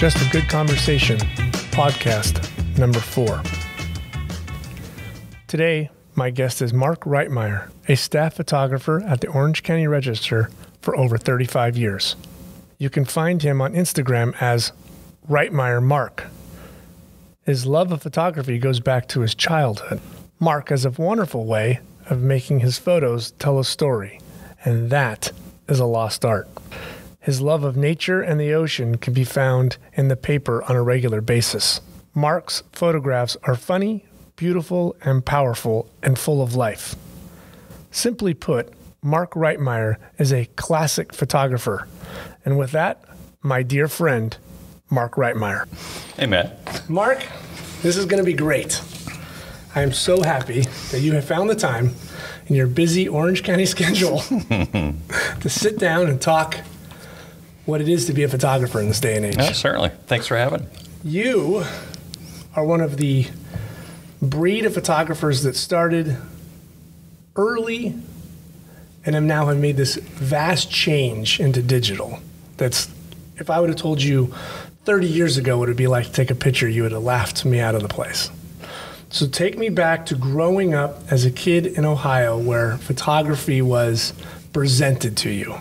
Just a Good Conversation, podcast number four. Today, my guest is Mark Rightmire, a staff photographer at the Orange County Register for over 35 years. You can find him on Instagram as Rightmire Mark. His love of photography goes back to his childhood. Mark has a wonderful way of making his photos tell a story, and that is a lost art. His love of nature and the ocean can be found in the paper on a regular basis. Mark's photographs are funny, beautiful, and powerful, and full of life. Simply put, Mark Rightmire is a classic photographer. And with that, my dear friend, Mark Rightmire. Hey, Matt. Mark, this is going to be great. I am so happy that you have found the time in your busy Orange County schedule to sit down and talk what it is to be a photographer in this day and age. Yeah, certainly. Thanks for having. You are one of the breed of photographers that started early and have now have made this vast change into digital. That's if I would have told you 30 years ago what it would be like to take a picture, you would have laughed me out of the place. So take me back to growing up as a kid in Ohio where photography was presented to you.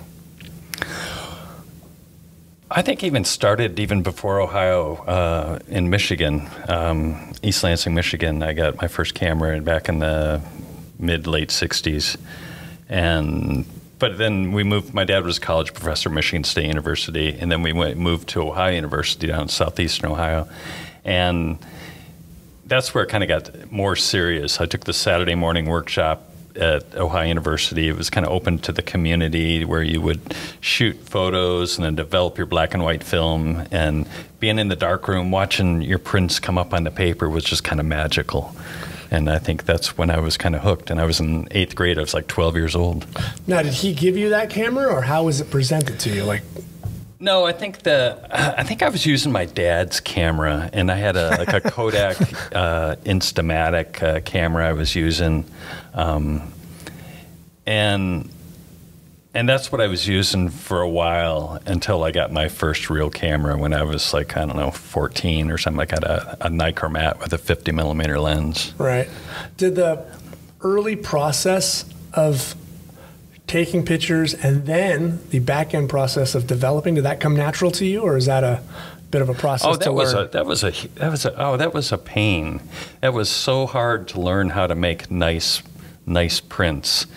I think even started even before Ohio uh, in Michigan, um, East Lansing, Michigan. I got my first camera back in the mid late '60s, and but then we moved. My dad was a college professor at Michigan State University, and then we went moved to Ohio University down in southeastern Ohio, and that's where it kind of got more serious. I took the Saturday morning workshop at Ohio University. It was kind of open to the community where you would shoot photos and then develop your black and white film. And being in the darkroom, watching your prints come up on the paper was just kind of magical. And I think that's when I was kind of hooked. And I was in eighth grade. I was like 12 years old. Now, did he give you that camera, or how was it presented to you? Like, no, I think the I think I was using my dad's camera, and I had a like a Kodak uh, Instamatic uh, camera I was using, um, and and that's what I was using for a while until I got my first real camera when I was like I don't know 14 or something. I got a, a Nikkormat with a 50 millimeter lens. Right. Did the early process of taking pictures and then the back end process of developing did that come natural to you or is that a bit of a process oh, that was? A, that was a that was a oh that was a pain. That was so hard to learn how to make nice nice prints.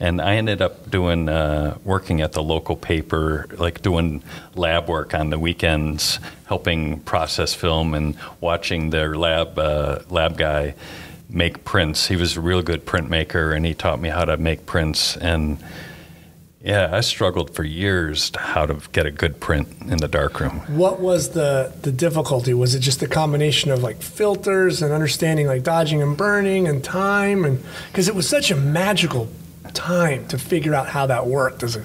And I ended up doing uh, working at the local paper, like doing lab work on the weekends, helping process film and watching their lab uh, lab guy make prints. He was a real good printmaker, and he taught me how to make prints. And yeah, I struggled for years to how to get a good print in the darkroom. What was the the difficulty? Was it just a combination of like filters and understanding like dodging and burning and time and because it was such a magical time to figure out how that worked as a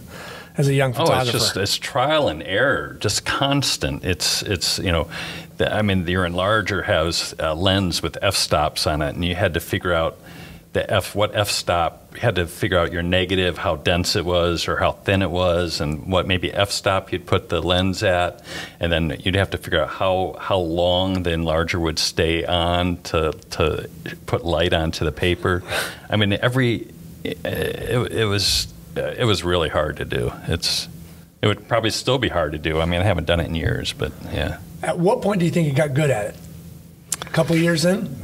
as a young photographer. Oh, it's just it's trial and error, just constant. It's it's you know, the, I mean, your enlarger has a lens with f stops on it, and you had to figure out the f what f stop. You had to figure out your negative, how dense it was, or how thin it was, and what maybe f stop you'd put the lens at, and then you'd have to figure out how how long the enlarger would stay on to to put light onto the paper. I mean, every it, it, it was it was really hard to do. It's it would probably still be hard to do. I mean, I haven't done it in years, but yeah. At what point do you think you got good at it? A couple years in?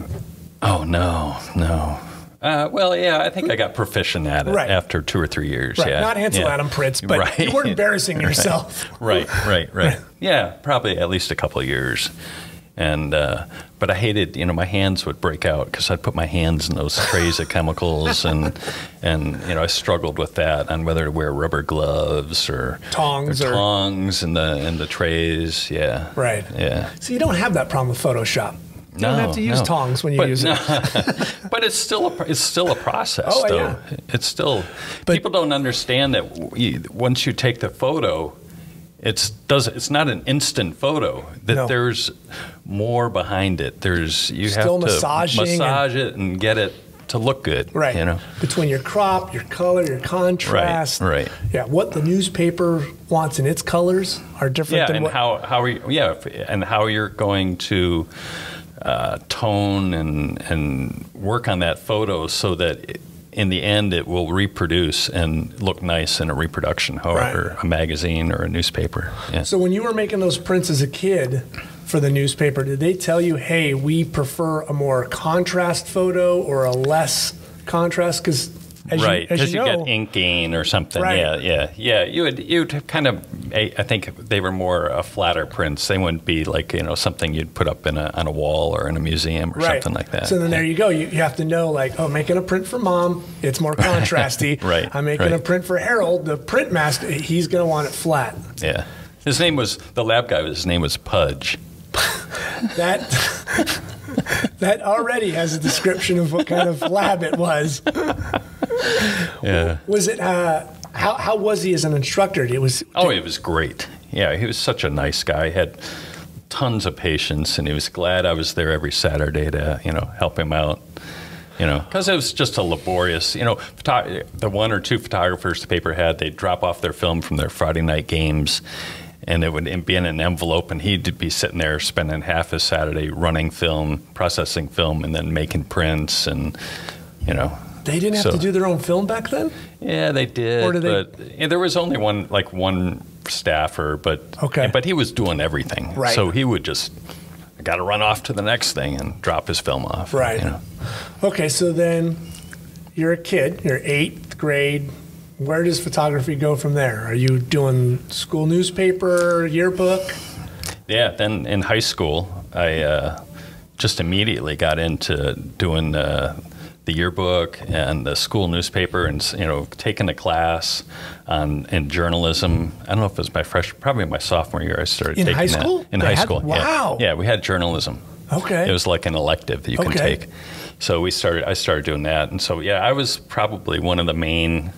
Oh no, no. Uh, well, yeah, I think I got proficient at it Right. after two or three years. Right. Yeah, Not Ansel yeah. Adam prints, but Right. you weren't embarrassing yourself. Right, right, right. Yeah, probably at least a couple of years. And uh, but I hated, you know, my hands would break out because I'd put my hands in those trays of chemicals, and and you know I struggled with that on whether to wear rubber gloves or Tongs or or- tongs in the in the trays. Yeah, Right. Yeah. So you don't have that problem with Photoshop. You No, don't have to use no. tongs when you but, use it. No. but it's still a it's still a process. Oh, though. yeah. It's still But- people don't understand that once you take the photo, it's does it's not an instant photo. That No. there's more behind it. There's you Still have to massage it and get it to look good. Right. You know. Between your crop, your color, your contrast. right. Right. Yeah. What the newspaper wants in its colors are different Yeah, than and what. how how are you, yeah, and how you're going to uh, tone and and work on that photo so that. It, in the end, it will reproduce and look nice in a reproduction, however, Right. a magazine or a newspaper. Yeah. so when you were making those prints as a kid for the newspaper, did they tell you, "Hey, we prefer a more contrast photo or a less contrast"? Because as right, because you, you, know, get inking or something. Right. Yeah, yeah, yeah. You would you would kind of. I I think they were more uh, flatter prints. They wouldn't be like you know something you'd put up in a on a wall or in a museum or right. something like that. So then there you go. You, you have to know, like, oh, making a print for mom, it's more contrasty. Right, I'm making a print for Harold, the print master. He's going to want it flat. yeah. His name was the lab guy. His name was Pudge. That that already has a description of what kind of lab it was. Yeah. Was it? Uh, how how was he as an instructor? It was. Oh, it was great. Yeah, he was such a nice guy. He had tons of patience, and he was glad I was there every Saturday to you know help him out. You know, because it was just a laborious. You know, the one or two photographers the paper had, they'd drop off their film from their Friday night games, and it would be in an envelope, and he'd be sitting there spending half his Saturday running film, processing film, and then making prints, and you know. They didn't have So- to do their own film back then. Yeah, they did. Or they- but yeah, there was only one, like one staffer, but Okay. But he was doing everything, Right. So he would just got to run off to the next thing and drop his film off, Right. You know? Okay, so then you're a kid. You're eighth grade. Where does photography go from there? Are you doing school newspaper, yearbook? Yeah. Then in high school, I uh, just immediately got into doing uh, the yearbook and the school newspaper, and you know, taking a class on in journalism. I don't know if it was my freshman, probably my sophomore year. I started In taking high that. school? In They high had- school, yeah. wow. Yeah, we had journalism. Okay. It was like an elective that you can Okay. take. So we started. I started doing that, and so yeah, I was probably one of the main.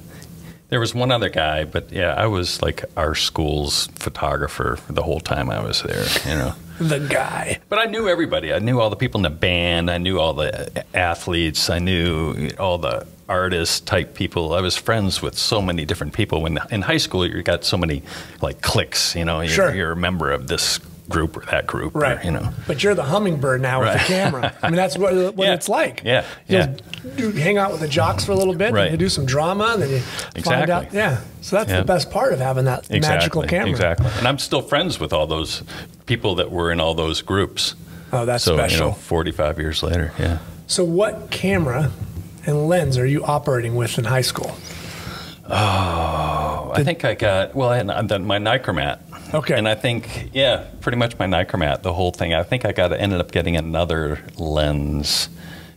There was one other guy, but yeah, I was like our school's photographer for the whole time I was there. You know. The guy. But I knew everybody. I knew all the people in the band. I knew all the athletes. I knew all the artist type people. I was friends with so many different people. When in high school, you got so many like cliques. You know, you're, Sure. you're a member of this group or that group. or, Right. you know. But you're the hummingbird now with the camera. I mean, that's what, what Yeah. it's like. Yeah. You Yeah. do hang out with the jocks for a little bit, Right. and you do some drama, and then you find out. Yeah. So that's Yeah. the best part of having that magical camera. Exactly. And I'm still friends with all those people that were in all those groups. Oh, that's so, special. you know, 45 years later, yeah. So, what camera and lens are you operating with in high school? Oh, I think I got, well, and, and then my Nikkormat. Okay. And I think, yeah, pretty much my Nikkormat, the whole thing. I think I got ended up getting another lens.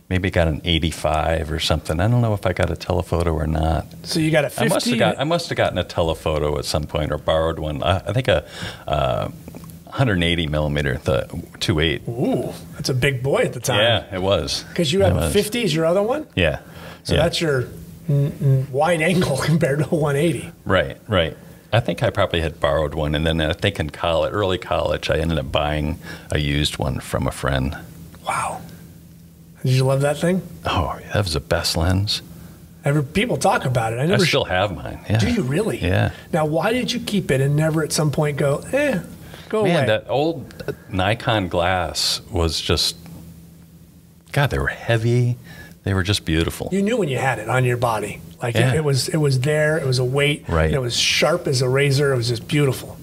Maybe got an 85 or something. I don't know if I got a telephoto or not. So you got a 50. I must have got I must have gotten a telephoto at some point or borrowed one. I, I think a uh, 180 millimeter, the 2.8. Ooh, that's a big boy at the time. Yeah, it was. Because you a 50 is your other one? Yeah. So yeah. that's your wide angle compared to a 180. right, right. I think I probably had borrowed one, and then I think in college, early college, I ended up buying a used one from a friend. Wow. Did you love that thing? Oh, that was the best lens. Ever, people talk about it. I I never. still have mine. Yeah. do you really? Yeah. Now, why did you keep it and never at some point go, eh, go Man, away? that old Nikon glass was just, God, they were heavy. They were just beautiful. you knew when you had it on your body. Like Yeah. it, it was, it was there. It was a weight. Right. It was sharp as a razor. It was just beautiful.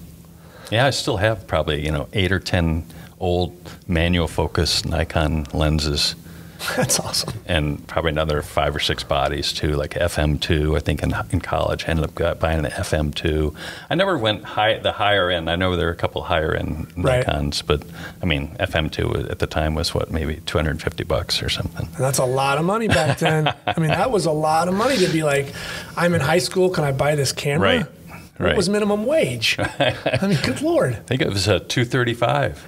Yeah, I still have probably you know eight or ten old manual focus Nikon lenses, That's awesome. and probably another five or six bodies too, like FM2. I think in, in college, I ended up buying an FM2. I never went high the higher end. I know there are a couple higher end Right. Nikons, but I mean FM2 at the time was what maybe 250 bucks or something. And that's a lot of money back then. I mean, that was a lot of money to be like, I'm in high school. Can I buy this camera? Right. What Right. was minimum wage? I mean, good lord. I think it was a 235.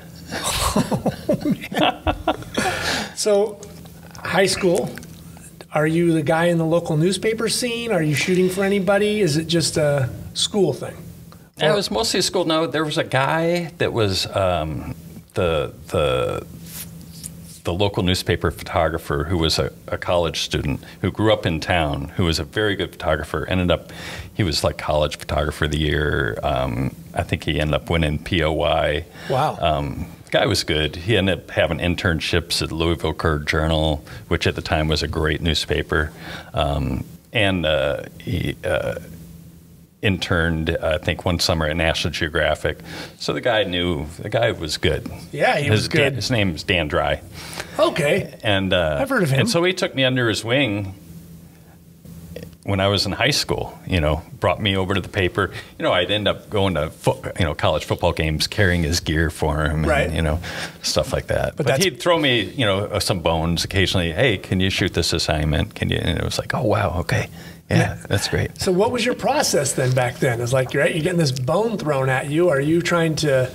So, high school. Are you the guy in the local newspaper scene? Are you shooting for anybody? Is it just a school thing? It was mostly a school. No, there was a guy that was um, the the the local newspaper photographer who was a, a, college student who grew up in town, who was a very good photographer, ended up, he was like college photographer of the year. Um, I think he ended up winning POY. Wow. Um, guy was good. He ended up having internships at Louisville Courier Journal, which at the time was a great newspaper. Um, and uh, he, uh, interned, I think, one summer at National Geographic. So the guy knew the guy was good. Yeah, he his, was good. his name is Dan Dry. Okay. And uh, I've heard of him. And so he took me under his wing when I was in high school. You know, brought me over to the paper. You know, I'd end up going to you know college football games, carrying his gear for him, right? And, you know, stuff like that. But, but he'd throw me, you know, uh, some bones occasionally. Hey, can you shoot this assignment? Can you? And it was like, oh wow, okay. Yeah, that's great. So, what was your process then back then? Is like you're you're getting this bone thrown at you. Are you trying to,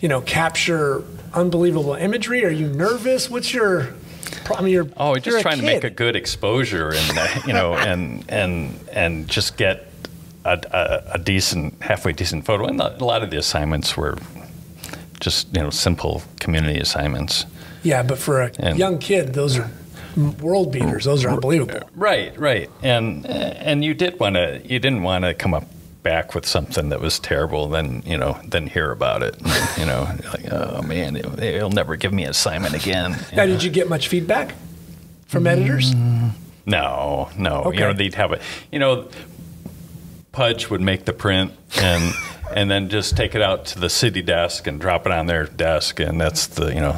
you know, capture unbelievable imagery? Are you nervous? What's your I mean, you're oh, just you're trying to make a good exposure and uh, you know, and and and just get a, a, a, decent, halfway decent photo. And a lot of the assignments were just you know simple community assignments. Yeah, but for a and, young kid, those are world beaters. Those are unbelievable. Right, right. And and you did want to you didn't want to come up back with something that was terrible, then you know, then hear about it. And, you know, like oh man, he'll never give me an assignment again. Now, know? did you get much feedback from editors? Mm, no, no. Okay. You know, they'd have it. You know, Pudge would make the print and. and then just take it out to the city desk and drop it on their desk, and that's the you know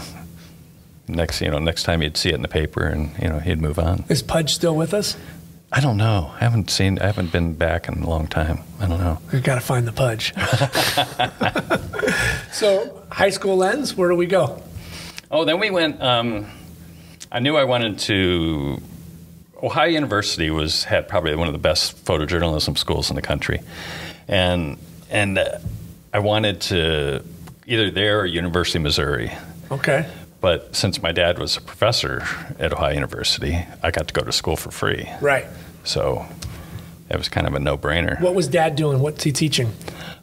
next you know next time you'd see it in the paper and you know he'd move on is pudge still with us i don't know. I haven't seen i haven't been back in a long time. I don't know. We've got to find the pudge. So high school lens where do we go? Oh then we went um, i knew i wanted to ohio university was had probably one of the best photojournalism schools in the country. And and uh, i wanted to either there or university of missouri. Okay but since my dad was a professor at Ohio University, I got to go to school for free. Right. So it was kind of a no brainer. What was dad doing? What's he teaching?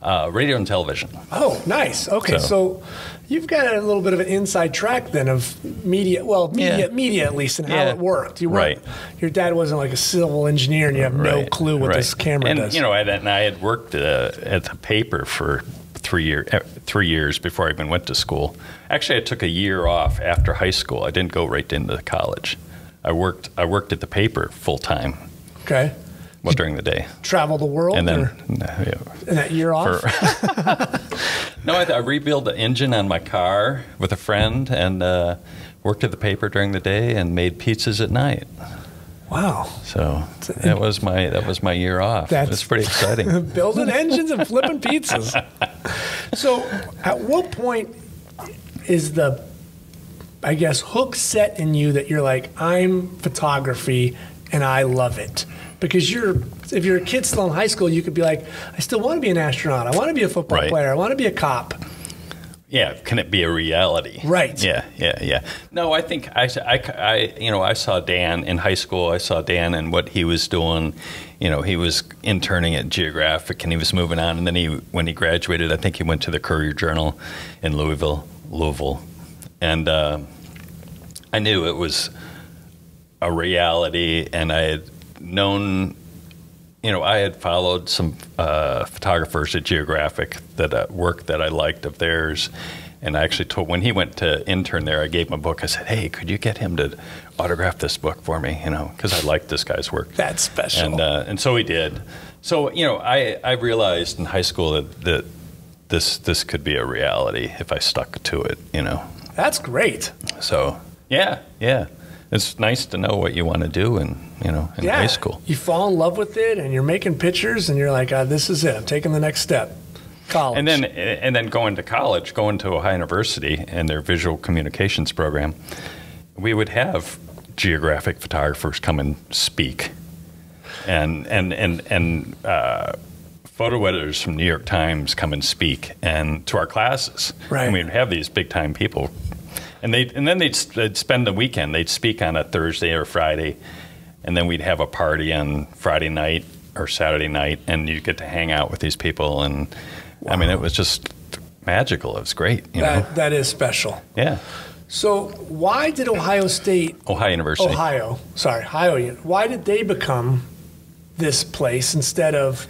Uh, radio and television. Oh, nice. Okay, so, so, you've got a little bit of an inside track then of media. Well, media, yeah. media at least, and how yeah. it worked. You right. Your dad wasn't like a civil engineer, and you have right. no clue what right. this camera and, does. You know, I, and I had worked uh, at the paper for three year eh, three years before I even went to school. Actually, I took a year off after high school. I didn't go right into college. I worked I worked at the paper full time. Okay. Well, during the day. Travel the world, and then or, yeah, and that year off. For, no, I, I, rebuilt the engine on my car with a friend, and uh, worked at the paper during the day and made pizzas at night. Wow. So that was my that was my year off. That's pretty exciting. building engines and flipping pizzas. So, at what point is the I guess hook set in you that you're like I'm photography and I love it? Because you're if you're a kid still in high school, you could be like I still want to be an astronaut. I want to be a football right. player. I want to be a cop yeah, can it be a reality? Right. Yeah, yeah, yeah. No, I think I, I, I, you know, I saw Dan in high school. I saw Dan and what he was doing. You know, he was interning at Geographic and he was moving on. And then he, when he graduated, I think he went to the Courier Journal in Louisville, Louisville, and uh, I knew it was a reality. And I had known you know, I had followed some uh, photographers at Geographic that uh, work that I liked of theirs, and I actually told when he went to intern there, I gave him a book. I said, "Hey, could you get him to autograph this book for me?" You know, because I liked this guy's work. That's special. And uh, and so he did. So you know, I I realized in high school that that this this could be a reality if I stuck to it. You know. That's great. So yeah, yeah it's nice to know what you want to do in you know in yeah. high school. You fall in love with it, and you're making pictures, and you're like, oh, "This is it. I'm taking the next step." College. And then and then going to college, going to Ohio University and their visual communications program, we would have geographic photographers come and speak, and and and and. Uh, photo editors from New York Times come and speak and to our classes. Right. And we'd have these big time people and they and then they'd, they'd spend the weekend. They'd speak on a Thursday or Friday, and then we'd have a party on Friday night or Saturday night, and you get to hang out with these people. And wow. I mean, it was just magical. It was great. that know? that is special. Yeah. So why did Ohio State, Ohio University. Ohio, sorry, Ohio, why did they become this place instead of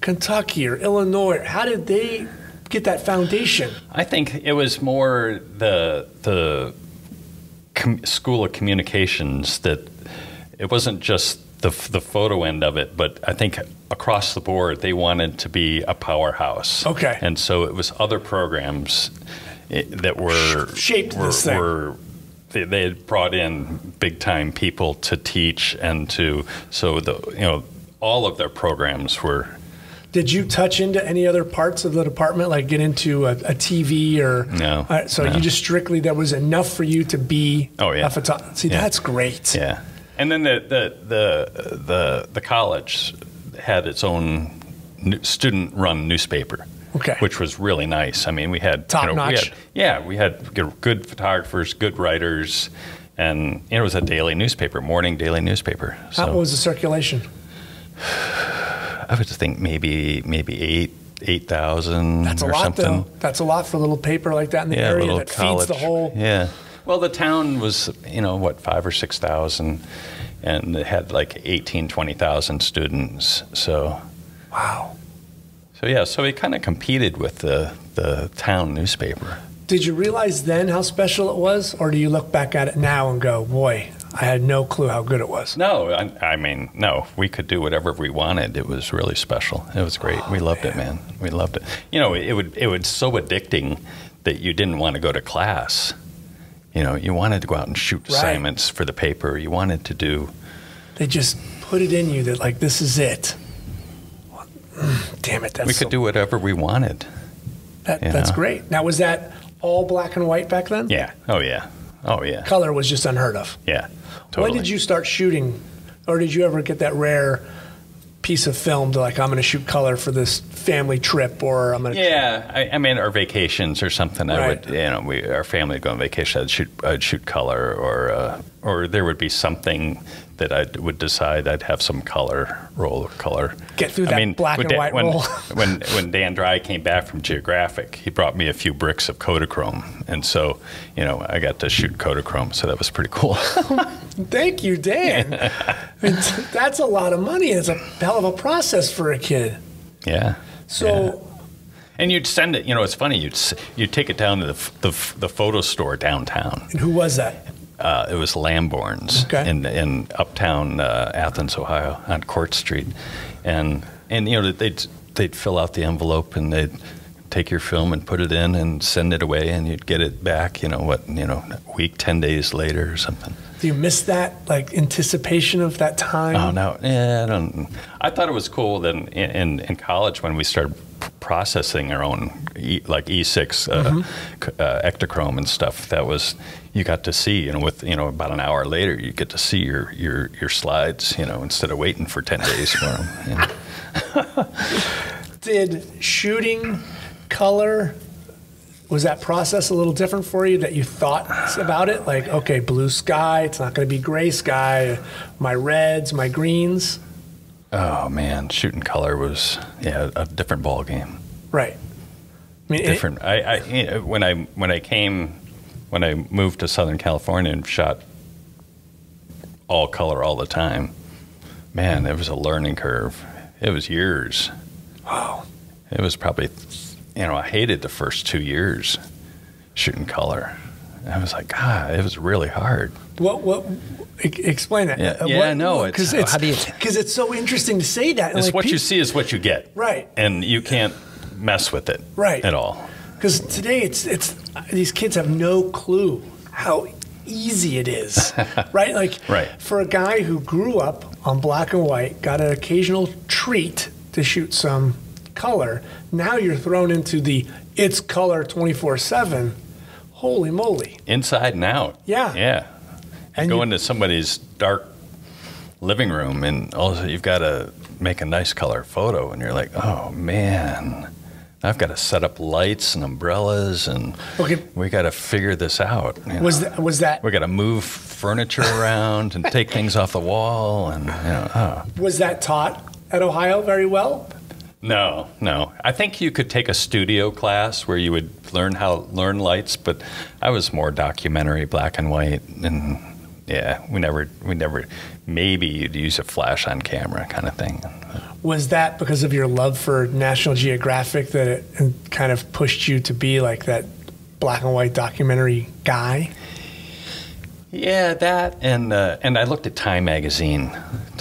Kentucky or Illinois? How did they get that foundation? I think it was more the the com- school of communications that it wasn't just the the photo end of it, but I think across the board they wanted to be a powerhouse. Okay. and so it was other programs eh, that were Shaped were, this thing. were they, they had brought in big time people to teach and to so the you know all of their programs were Did you touch into any other parts of the department, like get into a, a TV or? No, Uh, so no. you just strictly that was enough for you to be Oh, yeah. a photographer. See, Yeah. that's great. Yeah, and then the the the the, the college had its own student-run newspaper. Okay. Which was really nice. I mean, we had Top you know, we notch. had- yeah, we had good- good photographers, good writers, and it was a daily newspaper, morning daily newspaper. So How was the circulation? I would think maybe maybe eight eight thousand That's a or lot, something. though. That's a lot for a little paper like that in the yeah, area that college. feeds the whole. Yeah. Well, the town was, you know, what, five or 6,000, and it had like 18, 20,000 students. So, Wow. so yeah, so we kind of competed with the, the town newspaper. Did you realize then how special it was, or do you look back at it now and go, "Boy, I had no clue how good it was"? No, I, I mean, no, we could do whatever we wanted. It was really special. It was great. we oh, loved it, man. We loved it. You know, it would, it was so addicting that you didn't want to go to class. You know, you wanted to go out and shoot Right. assignments for the paper. You wanted to do They just put it in you that like this is it. Damn it, that's we so- could do whatever we wanted. that, that's know. great. Now was that all black and white back then? Yeah. Oh yeah. Oh yeah. Color was just unheard of. Yeah. Totally. When did you start shooting, or did you ever get that rare piece of film to like I'm going to shoot color for this family trip, or I'm going to Yeah, I, I mean, our vacations or something. I would, you know, we our family would go on vacation. I'd shoot, I'd shoot color, or uh, or there would be something that I would decide I'd have some color roll of color. Get through I that mean, black and Dan- white when, roll. when when Dan Dry came back from Geographic, he brought me a few bricks of Kodachrome, and so you know I got to shoot Kodachrome, so that was pretty cool. Thank you, Dan. I mean, that's a lot of money. It's a hell of a process for a kid. yeah. So, And you'd send it. You know, it's funny. You'd you'd take it down to the the, the photo store downtown. and who was that? Uh, it was Lamborn's Okay. in in uptown uh, Athens, Ohio, on Court Street, and and you know they'd they'd fill out the envelope and they'd take your film and put it in and send it away, and you'd get it back. You know what? You know, a week, ten days later or something. Do you miss that like anticipation of that time? Oh no, yeah, I don't. I thought it was cool then in, in, in college when we started processing our own e, like E6 uh, c- uh, Ektachrome and stuff. That was you got to see, you know, with you know about an hour later, you get to see your your your slides, you know, instead of waiting for ten days for them. You know. Did shooting color was that process a little different for you that you thought about it? Like, okay, blue sky, it's not going to be gray sky. My reds, my greens. Oh man, shooting color was yeah a different ball game. Right. I mean, it- different. I, I you know, when I when I came when I moved to Southern California and shot all color all the time. Man, it was a learning curve. It was years. wow. It was probably, you know, I hated the first two years shooting color. I was like, God, it was really hard. What? What? Explain that. Yeah. Uh, Yeah, what- I know. Because It's- it's how do you- because it's so interesting to say that. It's like, what pe- you see is what you get, Right. And you can't mess with it, Right. at all. Because today it's it's these kids have no clue how easy it is, right? Like Right. for a guy who grew up on black and white, got an occasional treat to shoot some color. Now you're thrown into the it's color twenty four seven. Holy moly! Inside and out. Yeah. Yeah. And go you- into somebody's dark living room and also you've got to make a nice color photo and you're like, oh man, I've got to set up lights and umbrellas and Okay. we got to figure this out. Was that was that we got to move furniture around and take things off the wall and you know, oh. was that taught at Ohio very well? No, no. I think you could take a studio class where you would learn how learn lights, but I was more documentary, black and white, and yeah, we never, we never. Maybe you'd use a flash on camera kind of thing. Was that because of your love for National Geographic that it kind of pushed you to be like that black and white documentary guy? Yeah, that and uh, and I looked at Time magazine.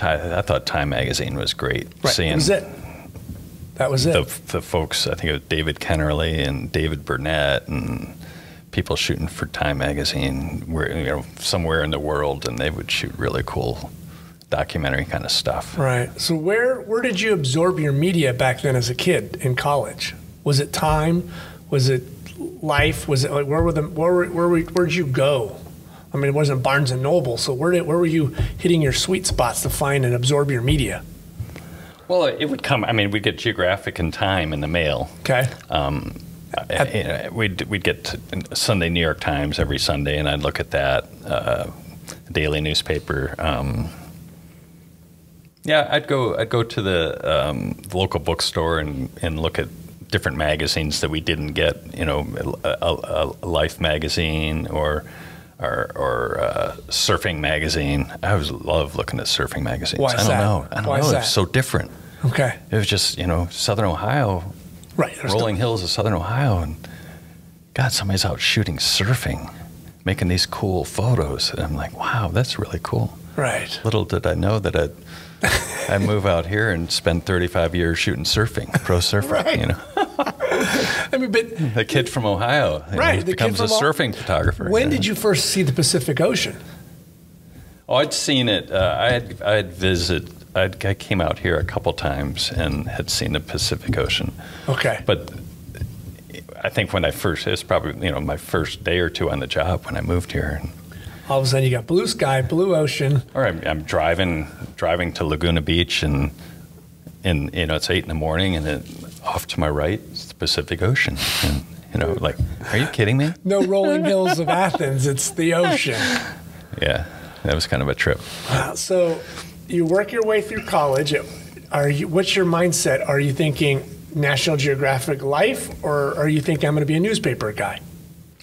I thought Time magazine was great. Right, Seeing that was it. That was it. the, the folks, I think it was David Kennerly and David Burnett and people shooting for Time magazine, where you know somewhere in the world, and they would shoot really cool documentary kind of stuff. Right. So where where did you absorb your media back then as a kid in college? Was it Time? Was it Life? Was it like where were the where were, where were, where'd you go? I mean, it wasn't Barnes and Noble. So where did where were you hitting your sweet spots to find and absorb your media? Well, it would come. I mean, we'd get Geographic and Time in the mail. Okay. Um, uh, we'd we'd get Sunday New York Times every Sunday, and I'd look at that uh, daily newspaper. Um, yeah, I'd go I'd go to the, um, the local bookstore and, and look at different magazines that we didn't get. You know, a, a, Life magazine or or, or uh, surfing magazine. I always love looking at surfing magazines. Why I is don't that? know. I don't Why know. It's so different. Okay. It was just you know Southern Ohio, Right. rolling no- hills of Southern Ohio, and God, somebody's out shooting surfing, making these cool photos, and I'm like, wow, that's really cool. right. Little did I know that I'd I'd move out here and spend 35 years shooting surfing, pro surfing. Right. You know, I mean, but the kid from Ohio know, Right, becomes a surfing photographer. when yeah. did you first see the Pacific Ocean? Oh, I'd seen it. Uh, I had I'd visit. I'd, I came out here a couple times and had seen the Pacific Ocean, Okay. but I think when I first it was probably you know my first day or two on the job when I moved here. And, All of a sudden, you got blue sky, blue ocean. or I'm, I'm driving driving to Laguna Beach and and you know it's eight in the morning and it, off to my right it's the Pacific Ocean and you know like are you kidding me? No rolling hills of Athens. It's the ocean. Yeah, that was kind of a trip. Wow. So you work your way through college. Are you? What's your mindset? Are you thinking National Geographic Life, or are you thinking I'm going to be a newspaper guy?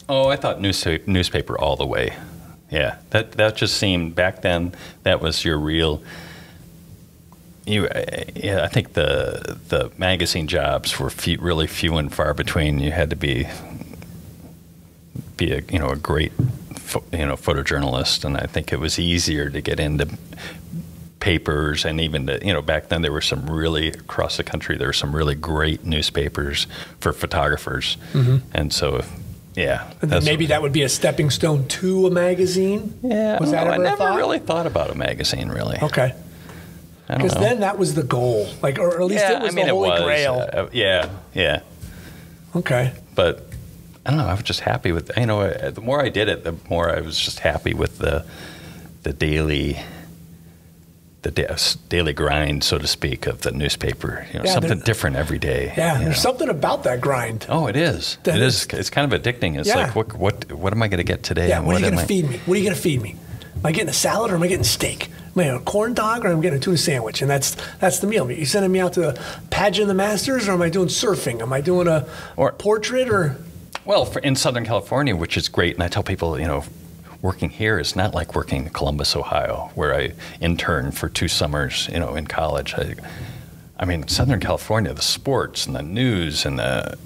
Oh, I thought newspaper, newspaper all the way. Yeah, that that just seemed back then. That was your real. You, yeah, I think the the magazine jobs were few, really few and far between. You had to be be a you know a great you know photojournalist, and I think it was easier to get into papers and even to, you know back then there were some really across the country there were some really great newspapers for photographers, and so yeah, And maybe that would be a stepping stone to a magazine. yeah, Was that I, ever a never thought? really thought about a magazine. Really, Okay. Because then that was the goal, like, or at least yeah, it was I mean, the holy was. grail. uh, yeah, yeah, okay. but I don't know. I was just happy with. You know, uh, the more I did it, the more I was just happy with the the daily. The da- daily grind, so to speak, of the newspaper. You know, Yeah, something different every day. Yeah, there's know. something about that grind. Oh, it is. That it is-. It's kind of addicting. It's Yeah. like, what, what, what am I going to get today? Yeah, and what are you going to feed me? What are you going to feed me? Am I getting a salad or am I getting steak? Am I getting a corn dog or am I getting a tuna sandwich? And that's that's the meal. Are You sending me out to the pageant of the masters or am I doing surfing? Am I doing a Or- portrait or Well, for, in Southern California, which is great, and I tell people, you know, working here is not like working in Columbus, Ohio, where I interned for two summers, you know, in college. I, I mean, Southern California, the sports and the news and the,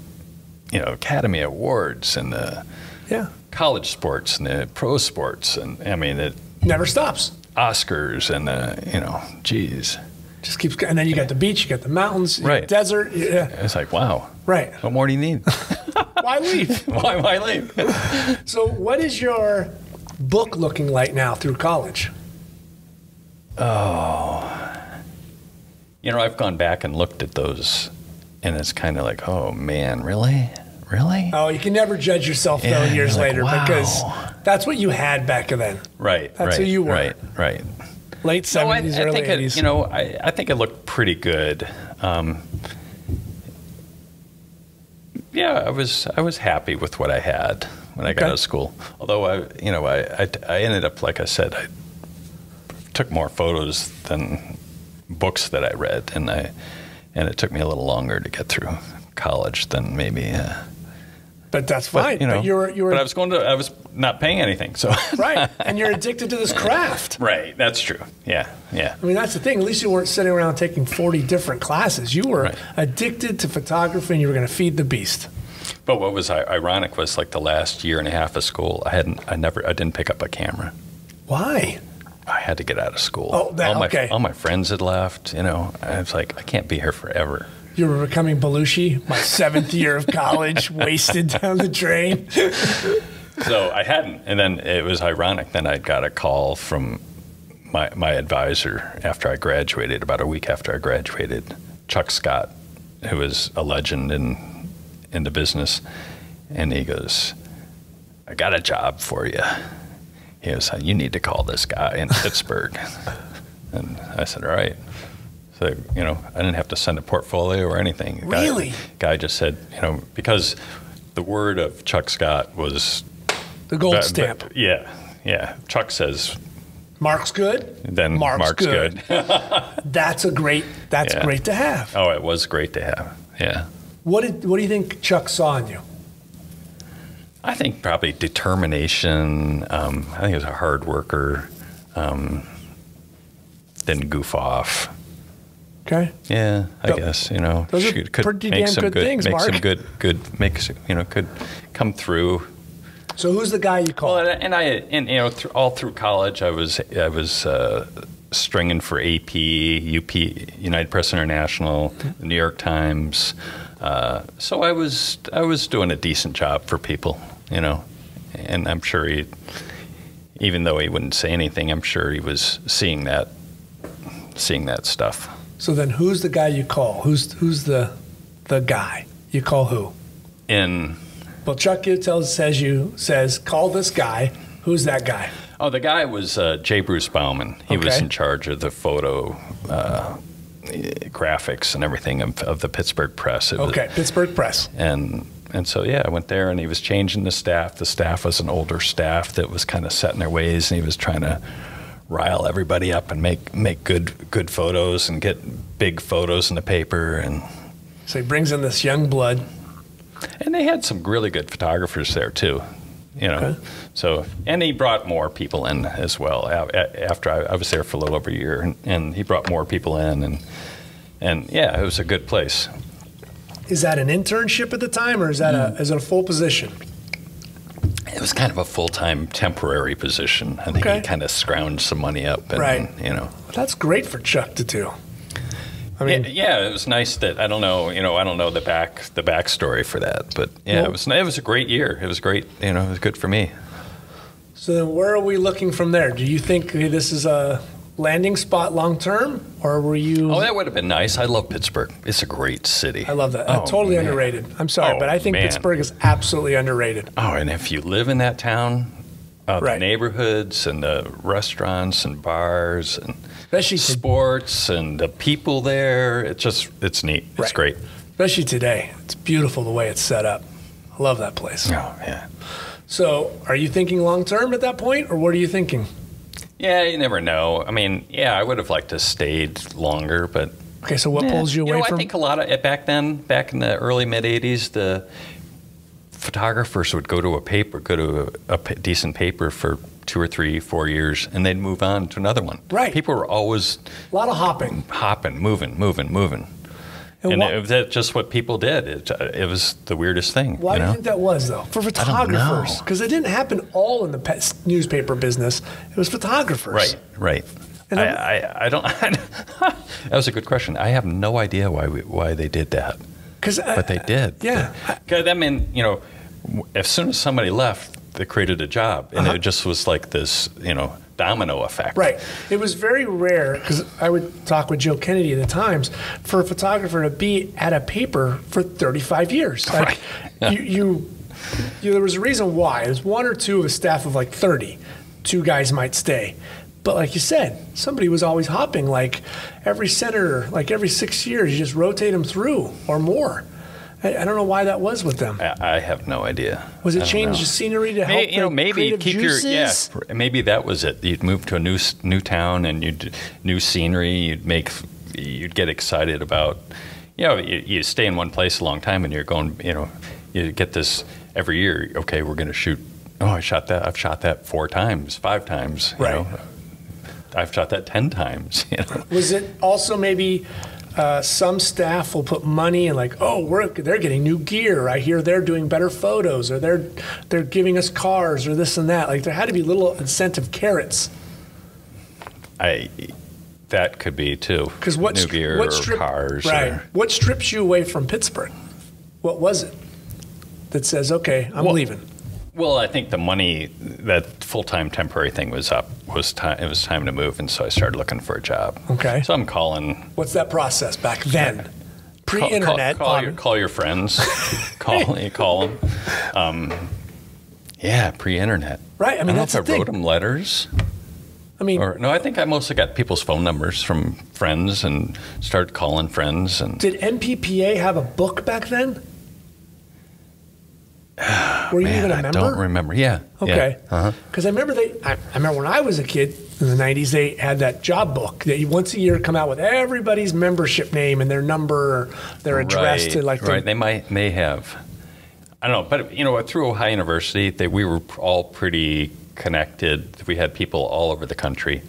you know, Academy Awards and the yeah, college sports and the pro sports, and I mean, it never stops. Oscars and the, you know, geez, Just keeps and then you got the beach, you got the mountains, Right. desert. Yeah, it's like, wow, right. what more do you need? Why leave? why, why leave? so, what is your book looking like now through college? Oh, you know, I've gone back and looked at those, and it's kind of like, oh man, really, really? Oh, you can never judge yourself though Yeah, years like, later wow. because that's what you had back then. Right, That's right, who you were. Right, right. Late No, I, I seventies, early eighties. you know, I, I think it looked pretty good. Um, yeah, I was I was happy with what I had when I got Okay. out of school. Although I, you know, I, I I ended up like I said, I took more photos than books that I read, and I and it took me a little longer to get through college than maybe. Uh, But that's fine. but, you know, but you're you're but I was going to, I was not paying anything, so right, and you're addicted to this craft. right, that's true. Yeah, yeah. I mean, that's the thing. At least you weren't sitting around taking 40 different classes. You were Right. addicted to photography, and you were going to feed the beast. But what was ironic was like the last year and a half of school, I hadn't, I never, I didn't pick up a camera. Why? I had to get out of school. Oh, that- all my okay. all my friends had left. You know, I was like, I can't be here forever. You were becoming Belushi, my seventh year of college, wasted down the drain. So I hadn't, and then it was ironic. Then I got a call from my my advisor after I graduated, about a week after I graduated, Chuck Scott, who was a legend in in the business, and he goes, "I got a job for you." He goes, "You need to call this guy in Pittsburgh," and I said, "All right." So you know, I didn't have to send a portfolio or anything. The guy- Really? guy just said, you know, because the word of Chuck Scott was The gold but- stamp. but- yeah, yeah. Chuck says, Mark's good. then Mark's, Mark's, good. good. That's a great. That's Yeah. great to have. oh, it was great to have. Yeah. What did What do you think Chuck saw in you? I think probably determination. Um, I think he was a hard worker. Um, didn't goof off. Okay. Yeah, I Tho- guess you know. those shoot, could pretty make damn some good things, make some Mark. good, good, makes you know, could come through. So who's the guy you call? Well, and I, and you know, through, all through college, I was I was uh, stringing for AP, UP, United Press International, the New York Times. Uh, so I was I was doing a decent job for people, you know, and I'm sure he, even though he wouldn't say anything, I'm sure he was seeing that, seeing that stuff. so then, who's the guy you call? Who's Who's the the guy you call? Who? In Well, Chuck you tells says you says call this guy. Who's that guy? Oh, the guy was uh, J. Bruce Baumann. He was in charge of the photo uh, graphics and everything of, of the Pittsburgh Press. It was- Okay, Pittsburgh Press. and and so yeah, I went there and he was changing the staff. The staff was an older staff that was kind of set in their ways, and he was trying to rile everybody up and make make good good photos and get big photos in the paper and. So he brings in this young blood. And they had some really good photographers there too, you know. Okay. So and he brought more people in as well. After I, I was there for a little over a year, and, and he brought more people in, and and yeah, it was a good place. Is that an internship at the time, or is that Mm. a is it a full position? It was kind of a full time temporary position. I think Okay. he kind of scrounged some money up, and Right. you know. That's great for Chuck to do. I mean, yeah, yeah, it was nice that I don't know, you know, I don't know the back the backstory for that, but yeah, Well- it was it was a great year. It was great, you know, it was good for me. so then where are we looking from there? Do you think hey, this is a landing spot long term, or were you? Oh, that would have been nice. I love Pittsburgh. It's a great city. I love that. Oh, totally man. underrated. I'm sorry, Oh, but I think man. Pittsburgh is absolutely underrated. Oh, and if you live in that town, uh, Right. the neighborhoods and the restaurants and bars and Especially to- sports and the people there, it's just it's neat. It's Right. great. Especially today. It's beautiful the way it's set up. I love that place. Oh yeah. So, are you thinking long term at that point, or what are you thinking? Yeah, you never know. I mean, yeah, I would have liked to stayed longer, but Okay, so what Yeah. pulls you away know, from? I think a lot of eh, back then, back in the early mid '80s, the photographers would go to a paper, go to a, a decent paper for two or three, four years, and they'd move on to another one. Right. People were always a lot of hopping. hopping, moving, moving, moving. And And, why, it, that's just what people did. It, it was the weirdest thing. why you do know? you think that was, though? For photographers, because it didn't happen all in the pe- newspaper business. It was photographers. Right, right. And I, I, I don't. that was a good question. I have no idea why we, why they did that, Because but they did. Yeah. Because I mean, you know, as soon as somebody left, they created a job, and Uh-huh. it just was like this, you know, domino effect. Right. It was very rare because I would talk with Joe Kennedy at the Times for a photographer to be at a paper for 35 years. Like Right. you, you, you, there was a reason why. There's one or two of a staff of like 30. Two guys might stay. But like you said, somebody was always hopping. Like every senator, like every six years, you just rotate them through or more. I, I don't know why that was with them. I, I have no idea. Was it don't change know. the scenery to help May, you know, maybe keep juices? your yeah. Maybe that was it. You'd move to a new new town and you'd new scenery. You'd make you'd get excited about you know, you, you stay in one place a long time, and you're going, you know, you get this every year. Okay, we're going to shoot. Oh, I shot that. I've shot that four times, five times. You Right. Know? I've shot that ten times. You know. Was it also maybe uh, some staff will put money in like, oh, we're they're getting new gear. I hear they're doing better photos, or they're they're giving us cars, or this and that. Like there had to be little incentive carrots. I that could be too. Because what new gear what or cars right? or What strips you away from Pittsburgh? What was it that says, okay, I'm Well- leaving? Well, I think the money that full time temporary thing was up was time. It was time to move, and so I started looking for a job. Okay. So I'm calling. What's that process back then? Pre-internet. Call, call, on- your, call your friends. call you call them. Um, yeah, pre-internet. Right, I mean, don't that's know if the I wrote thing. them letters. I mean, Or no, I think I mostly got people's phone numbers from friends and started calling friends and did NPPA have a book back then? Were you man, even a I member? I don't remember. Yeah. Okay. Yeah. Uh-huh. Because I remember they, I, I remember when I was a kid in the '90s, they had that job book that you once a year come out with everybody's membership name and their number, or their address right, to like the right. They might may have. I don't know, but you know, through Ohio University, they, we were all pretty connected. We had people all over the country,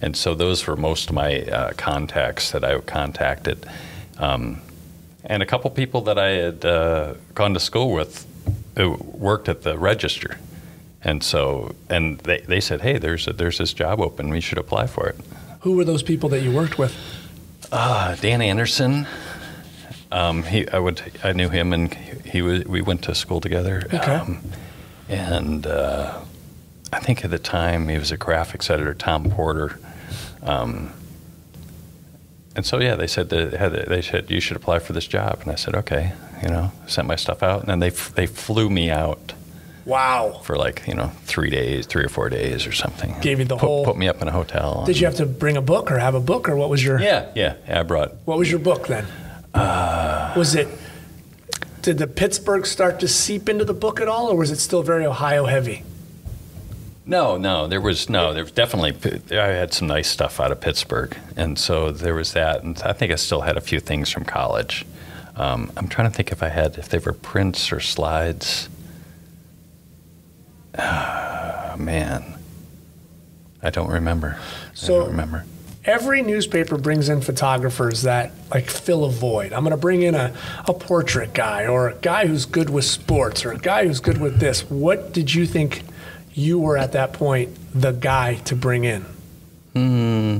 and so those were most of my uh, contacts that I contacted, um, and a couple people that I had uh, gone to school with who worked at the register. And so, and they, they said, "Hey, there's a, there's this job open. We should apply for it." Who were those people that you worked with? Uh, Dan Anderson. Um, he, I would, I knew him, and he, he was. We went to school together. Okay. Um, and uh, I think at the time he was a graphics editor, Tom Porter. Um, and so yeah, they said that they said you should apply for this job, and I said okay. You know, sent my stuff out, and then they f- they flew me out Wow. for like you know three days, three or four days or something. Gave you the put, whole- Put me up in a hotel. Did you have to bring a book or have a book or what was your Yeah, yeah, yeah. I brought what was your book then? Uh, was it did the Pittsburgh start to seep into the book at all or was it still very Ohio heavy? No, no, there was no. There was definitely. I had some nice stuff out of Pittsburgh, and so there was that. And I think I still had a few things from college. Um, I'm trying to think if I had if they were prints or slides. Ah, man, I don't remember. I So- don't remember. Every newspaper brings in photographers that like fill a void. I'm going to bring in a, a portrait guy or a guy who's good with sports or a guy who's good with this. What did you think you were at that point the guy to bring in? Hmm.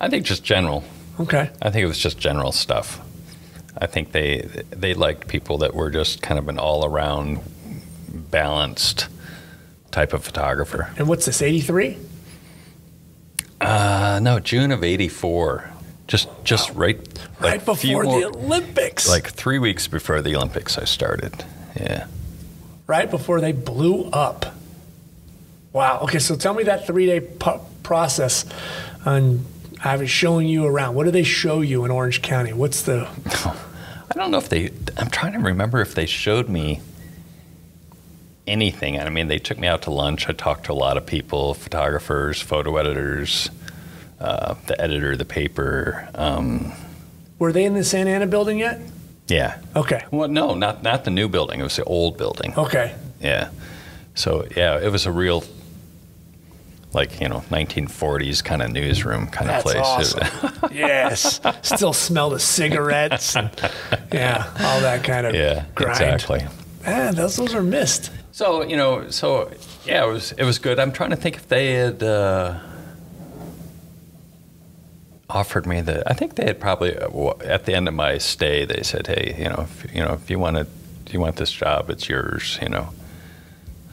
I think just general. Okay. I think it was just general stuff. I think they they liked people that were just kind of an all around balanced type of photographer. And what's this, 83? Uh, no, June of '84. Just just right Right like few before more- the Olympics. like three weeks before the Olympics, I started. Yeah. right before they blew up. Wow. Okay, so tell me that three day pu- process on having showing you around. What do they show you in Orange County? What's the I don't know if they. I'm trying to remember if they showed me anything. I mean, they took me out to lunch. I talked to a lot of people, photographers, photo editors, uh, the editor of the paper. Um, were they in the Santa Ana building yet? yeah. Okay. Well, no, not not the new building. It was the old building. Okay. Yeah. So yeah, it was a real, like you know, 1940s kind of newsroom kind of place. awesome. yes. Still smell the cigarettes. And, yeah, all that kind of yeah, grind. exactly. Man, those those are missed. So you know, so yeah, it was it was good. I'm trying to think if they had uh, offered me the. I think they had probably uh, at the end of my stay. They said, "Hey, you know, if, you know, if you want to, if you want this job, it's yours." You know,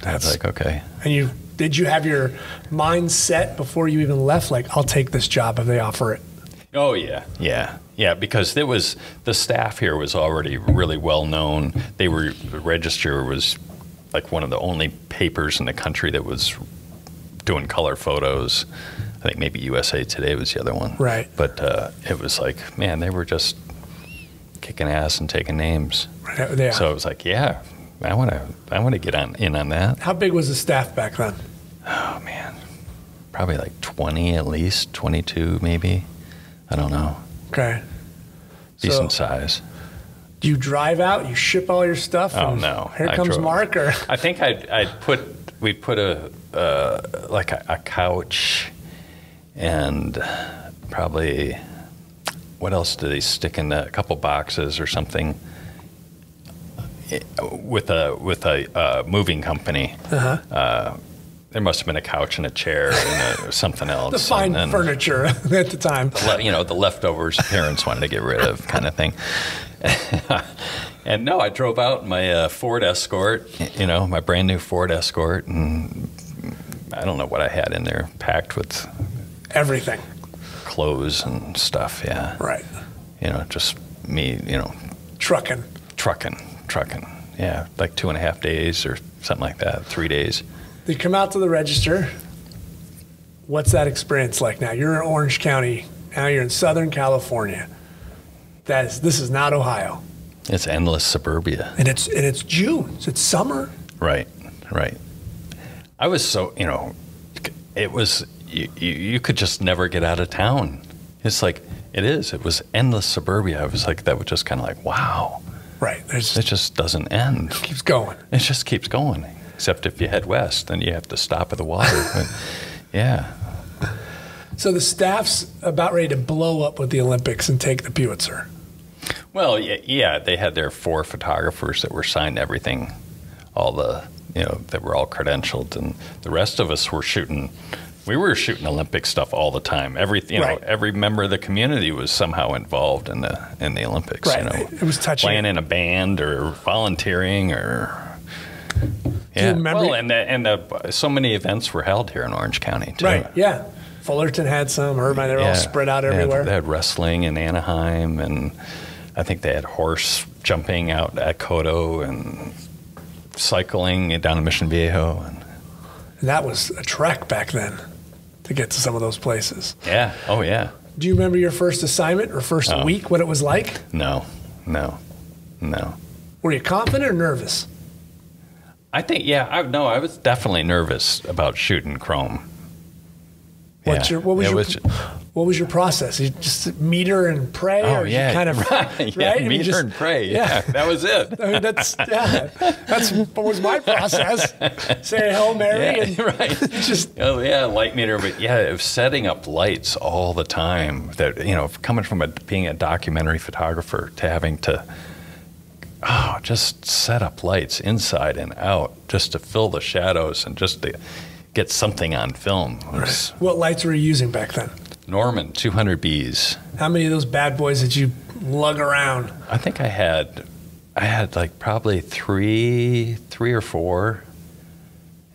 I was That's like, okay. and you did you have your mind set before you even left? Like, I'll take this job if they offer it. Oh yeah, yeah, yeah. Because there was the staff here was already really well known. They were the Register was like one of the only papers in the country that was doing color photos. I think maybe USA Today was the other one. Right. But uh, it was like, man, they were just kicking ass and taking names. Right, Yeah. So it was like, yeah, I want to, I want to get on in on that. How big was the staff back then? Oh man, probably like twenty at least, twenty-two maybe. I don't know. Okay. decent size. Do you drive out? You ship all your stuff? Oh no! Here I comes drove- Mark. Or I think I'd, I'd put we put a uh, like a, a couch and probably what else did he stick in a couple boxes or something with a with a uh, moving company. uh-huh. Uh, there must have been a couch and a chair and uh something else. the fine and then- furniture at the time. le- you know, the leftovers parents wanted to get rid of, kind of thing. and no, I drove out in my uh, Ford Escort, you know, my brand new Ford Escort, and I don't know what I had in there, packed with Everything. clothes and stuff. Yeah, Right. you know, just me, you know, Trucking. trucking, trucking. Yeah, like two and a half days or something like that, three days. They come out to the register. What's that experience like now? You're in Orange County. Now you're in Southern California. That is, this is not Ohio, It's endless suburbia. and it's and it's June. So it's summer. Right, right. I was so, you know, it was, you, you, you could just never get out of town. It's like, it is. It was endless suburbia. I was like, that was just kind of like, wow, Right. There's it just doesn't end. It keeps going. It just keeps going. Except if you head west, then you have to stop at the water. But, yeah. So the staff's about ready to blow up with the Olympics and take the Pulitzer. Well, yeah, yeah, they had their four photographers that were signed everything, all the, you know, that were all credentialed, and the rest of us were shooting. We were shooting Olympic stuff all the time. Every, you Right. know, every member of the community was somehow involved in the in the Olympics. Right. You know, It was touching playing in a band or volunteering or. Yeah. remember- well, and the, and the, so many events were held here in Orange County too. Right. Yeah. Fullerton had some. Irvine. They're all spread out They everywhere. They had, wrestling in Anaheim, and I think they had horse jumping out at Coto and cycling down in Mission Viejo. And And that was a trek back then to get to some of those places. yeah, oh yeah. Do you remember your first assignment or first Oh. week? What it was like? No, no, no. Were you confident or nervous? I think yeah. I, no, I was definitely nervous about shooting Chrome. What's Yeah, your what was it your was- what was your process? You just meter and pray, Oh or you yeah, kind of right. Yeah, I mean, meter just- and pray. Yeah, that was it. I mean, that's yeah, that's what was my process. Say Hail Mary and Yeah, right. just Oh yeah, light meter, but yeah, setting up lights all the time. That you know, coming from a, being a documentary photographer to having to, oh, just set up lights inside and out, just to fill the shadows and just to get something on film. Was what lights were you using back then? Norman 200 Bs. How many of those bad boys did you lug around? I think I had, I had like probably three, three or four,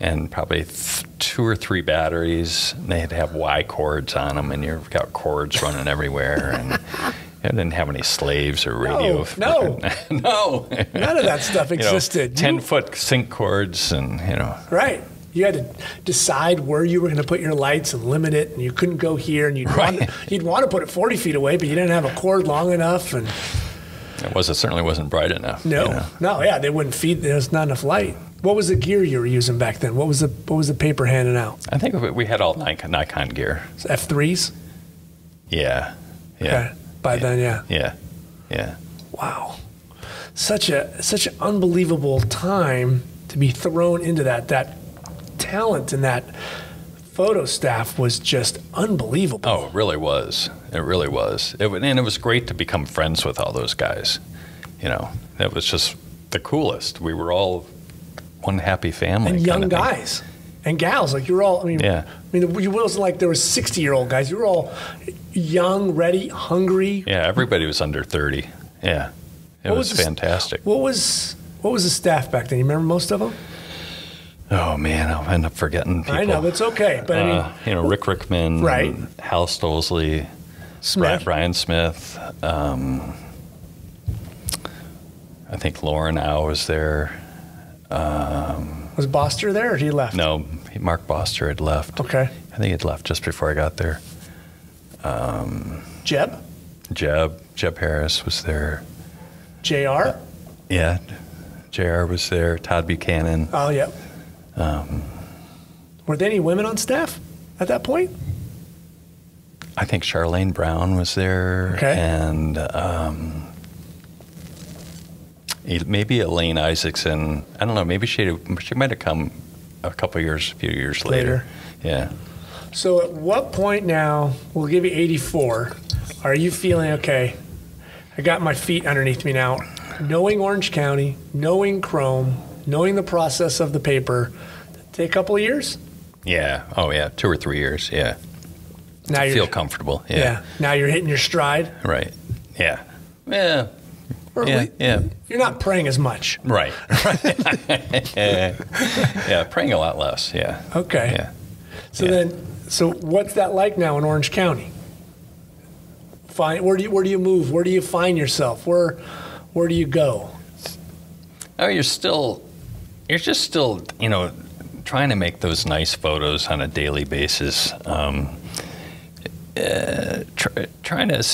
and probably th- two or three batteries. And they had to have Y cords on them, and you've got cords running everywhere. And I didn't have any slaves or radio. no. no. None of that stuff You know, existed. You- Ten foot sync cords, and you know, Right. You had to decide where you were going to put your lights and limit it, and you couldn't go here. And you'd want Right. you'd want to put it forty feet away, but you didn't have a cord long enough. And it was it certainly wasn't bright enough. no, you know. no, yeah, they wouldn't feed. There was not enough light. What was the gear you were using back then? What was the what was the paper handing out? I think we- had all Nikon, Nikon gear. F threes. Yeah, yeah, By then, yeah. yeah, yeah. Wow. Such a such an unbelievable time to be thrown into that. That talent and that photo staff was just unbelievable. Oh, it really was. It really was. It, and it was great to become friends with all those guys. You know, it was just the coolest. We were all one happy family. and young kinda thing. guys and gals. Like you're all. I mean, Yeah. I mean, it wasn't like there was sixty year old guys. You were all young, ready, hungry. Yeah, everybody was under 30. Yeah. It was, was the- fantastic. What was what was the staff back then? You remember most of them? Oh, man, I'll end up forgetting people. I know, it's okay. But I mean, Uh, you know, Rick Rickman, Right. Hal Stoelzle, Smith. Brian Smith. Um, I think Lauren Au was there. was Boster there, or he left? No, Mark Boster had left. Okay. I think he'd left just before I got there. Jeb, Jeb, Jeb Harris was there. Jr. Yeah, JR was there. Todd Buchanan. Oh, yeah. Um, Were there any women on staff at that point? I think Charlene Brown was there, Okay. and um, maybe Elaine Isaacson. I don't know. Maybe she she might have come a couple years, a few years later. Yeah. So at what point now, we'll give you 84, are you feeling okay? I got my feet underneath me now. Knowing Orange County, knowing Chrome, knowing the process of the paper, take a couple of years? Yeah. Oh, yeah. Two or three years. Yeah. Now you're Feel comfortable. yeah. Yeah. Now you're hitting your stride. Right. Yeah. Yeah. Yeah. Yeah. You're not praying as much. Right. yeah. yeah. Praying a lot less. Yeah. Okay. Yeah. So Yeah. then, so what's that like now in Orange County? Find where do you where do you move? Where do you find yourself? Where where do you go? Oh, you're still, you're just still, you know, trying to make those nice photos on a daily basis. Um, uh, tr- trying to,